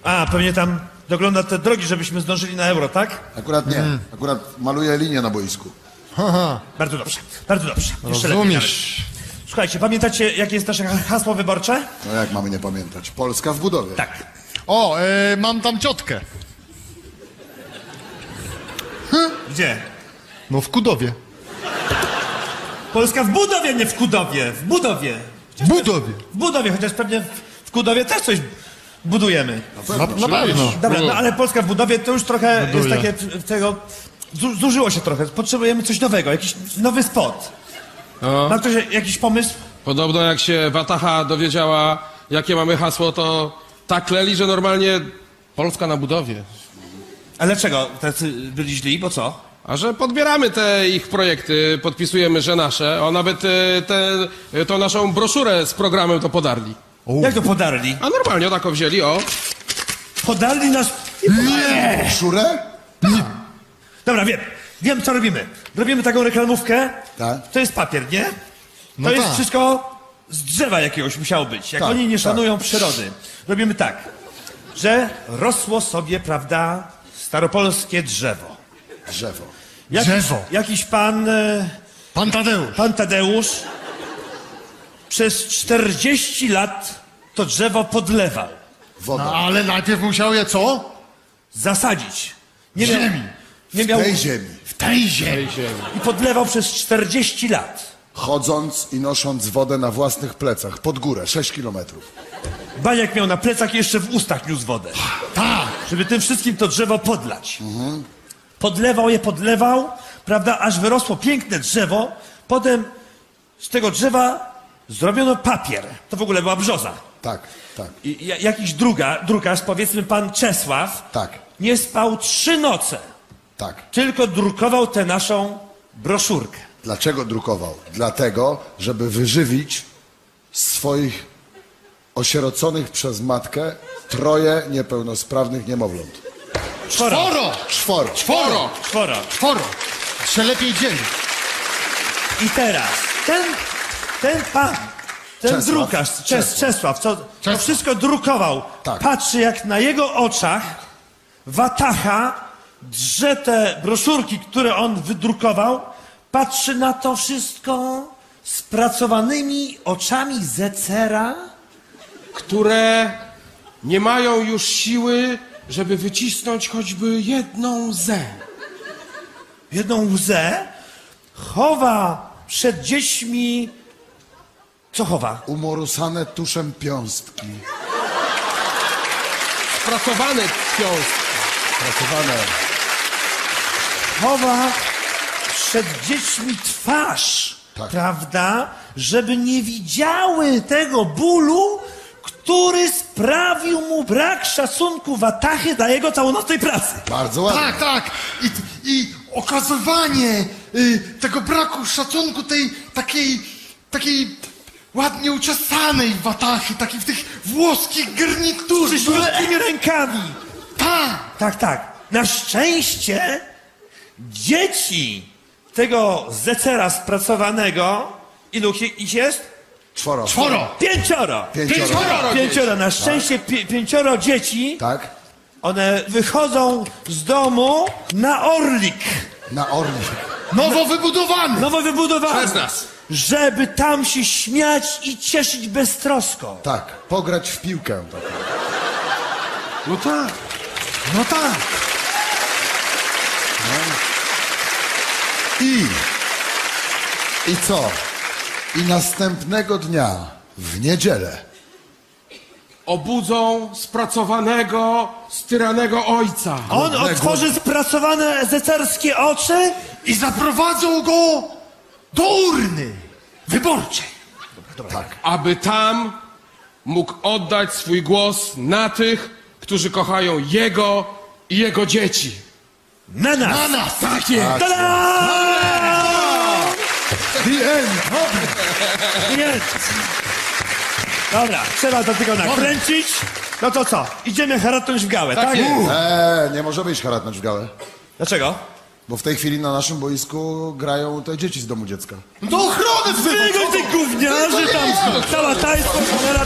A, pewnie tam dogląda te drogi, żebyśmy zdążyli na euro, tak? Akurat nie. Akurat maluje linię na boisku. Haha. Bardzo dobrze, bardzo dobrze. Jeszcze lepiej Rozumiesz. nawet. Słuchajcie, pamiętacie, jakie jest nasze hasło wyborcze? No jak mamy nie pamiętać? Polska w budowie. Tak. O, e, mam tam ciotkę. Gdzie? No w Kudowie. Polska w budowie, nie w Kudowie. W budowie. W budowie. W budowie, chociaż pewnie w, w Kudowie też coś budujemy. Na, na pewno. Dobra, no ale Polska w budowie to już trochę Buduje. jest takie, tego, zużyło się trochę. Potrzebujemy coś nowego, jakiś nowy spot. No. Ma ktoś jakiś pomysł? Podobno jak się Wataha dowiedziała, jakie mamy hasło, to tak kleli, że normalnie Polska na budowie. Ale czego? Tacy byli źli, bo co? A że podbieramy te ich projekty, podpisujemy, że nasze, a nawet e, te, e, tą naszą broszurę z programem to podarli. Jak to podarli? A normalnie o taką wzięli, o. Podarli nas... Nie! Szurę? Dobra, wiem. Wiem, co robimy. Robimy taką reklamówkę. Tak. To jest papier, nie? To No jest tak. wszystko z drzewa jakiegoś musiało być. Jak Tak, oni nie tak. szanują przyrody. Robimy tak, że rosło sobie, prawda, staropolskie drzewo. Drzewo. Jakiś, Drzewo. Jakiś pan, e, Pan Tadeusz. pan Tadeusz przez 40 lat to drzewo podlewał. Woda. No, ale najpierw musiał je co? Zasadzić. Nie miał, nie W miał, tej ziemi. W tej ziemi. I podlewał przez 40 lat. Chodząc i nosząc wodę na własnych plecach. Pod górę. 6 kilometrów. Baniak miał na plecach i jeszcze w ustach niósł wodę. Tak. Żeby tym wszystkim to drzewo podlać. Podlewał je, podlewał, prawda, aż wyrosło piękne drzewo. Potem z tego drzewa zrobiono papier. To w ogóle była brzoza. Tak, tak, I ja- jakiś druga, drukarz, powiedzmy pan Czesław, tak, nie spał trzy noce. Tak. Tylko drukował tę naszą broszurkę. Dlaczego drukował? Dlatego, żeby wyżywić swoich osieroconych przez matkę troje niepełnosprawnych niemowląt. Czworo. Czworo. Czworo. Czworo. Czworo. Czworo. Się lepiej dzieli. I teraz ten, ten pan, ten Czesław. drukarz, Czes, Czesław. Czesław, co to Czesław. wszystko drukował, Tak. patrzy jak na jego oczach Watacha drze te broszurki, które on wydrukował, patrzy na to wszystko spracowanymi oczami Zecera, które nie mają już siły, żeby wycisnąć choćby jedną zę. jedną łzę, chowa przed dziećmi... Co chowa? Umorusane tuszem piąstki. Spracowane wiązki. Pracowane. Chowa przed dziećmi twarz, Tak. prawda? Żeby nie widziały tego bólu, który sprawił mu brak szacunku Watachy dla jego całonocnej pracy. Bardzo ładnie. Tak, tak. I, i okazywanie y, tego braku szacunku tej takiej, takiej ładnie uczesanej watachy, takiej w tych włoskich garniturze. Z rękami. Tak. Tak, tak. Na szczęście dzieci tego zecera spracowanego, ilu ich- jest? Czworo. Czworo. Pięcioro. Pięcioro. Pięcioro. Pięcioro. Na szczęście pi- pięcioro dzieci. Tak? One wychodzą z domu na Orlik. Na orlik. Nowo wybudowany. Nowo wybudowany. Przez nas. Żeby tam się śmiać i cieszyć beztrosko. Tak. Pograć w piłkę. Tak. No tak. No tak. I... I co? I następnego dnia, w niedzielę, obudzą spracowanego, styranego ojca. On otworzy spracowane zecarskie oczy i zaprowadzą go do urny wyborczej. Tak. Aby tam mógł oddać swój głos na tych, którzy kochają jego i jego dzieci. Na nas! Na nas! Tak jest! Jest! Dobra, trzeba to tylko nakręcić. No to co? Idziemy haratnąć w gałę, tak? Eee, nie możemy iść haratnąć w gałę. Dlaczego? Bo w tej chwili na naszym boisku grają te dzieci z domu dziecka. Do ochrony Wygoń tych gówniarzy tam! Cała tajska cholera!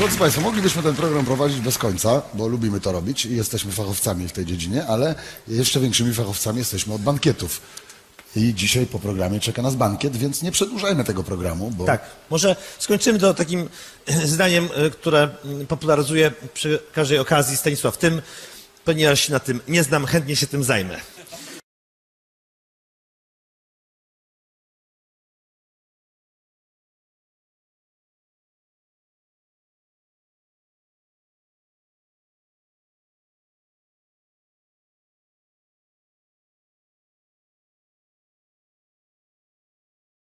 Drodzy Państwo, moglibyśmy ten program prowadzić bez końca, bo lubimy to robić i jesteśmy fachowcami w tej dziedzinie, ale jeszcze większymi fachowcami jesteśmy od bankietów. I dzisiaj po programie czeka nas bankiet, więc nie przedłużajmy tego programu, bo Tak, może skończymy to takim zdaniem, e, które mm, popularyzuje przy każdej okazji Stanisław Tym, ponieważ się na tym nie znam, chętnie się tym zajmę.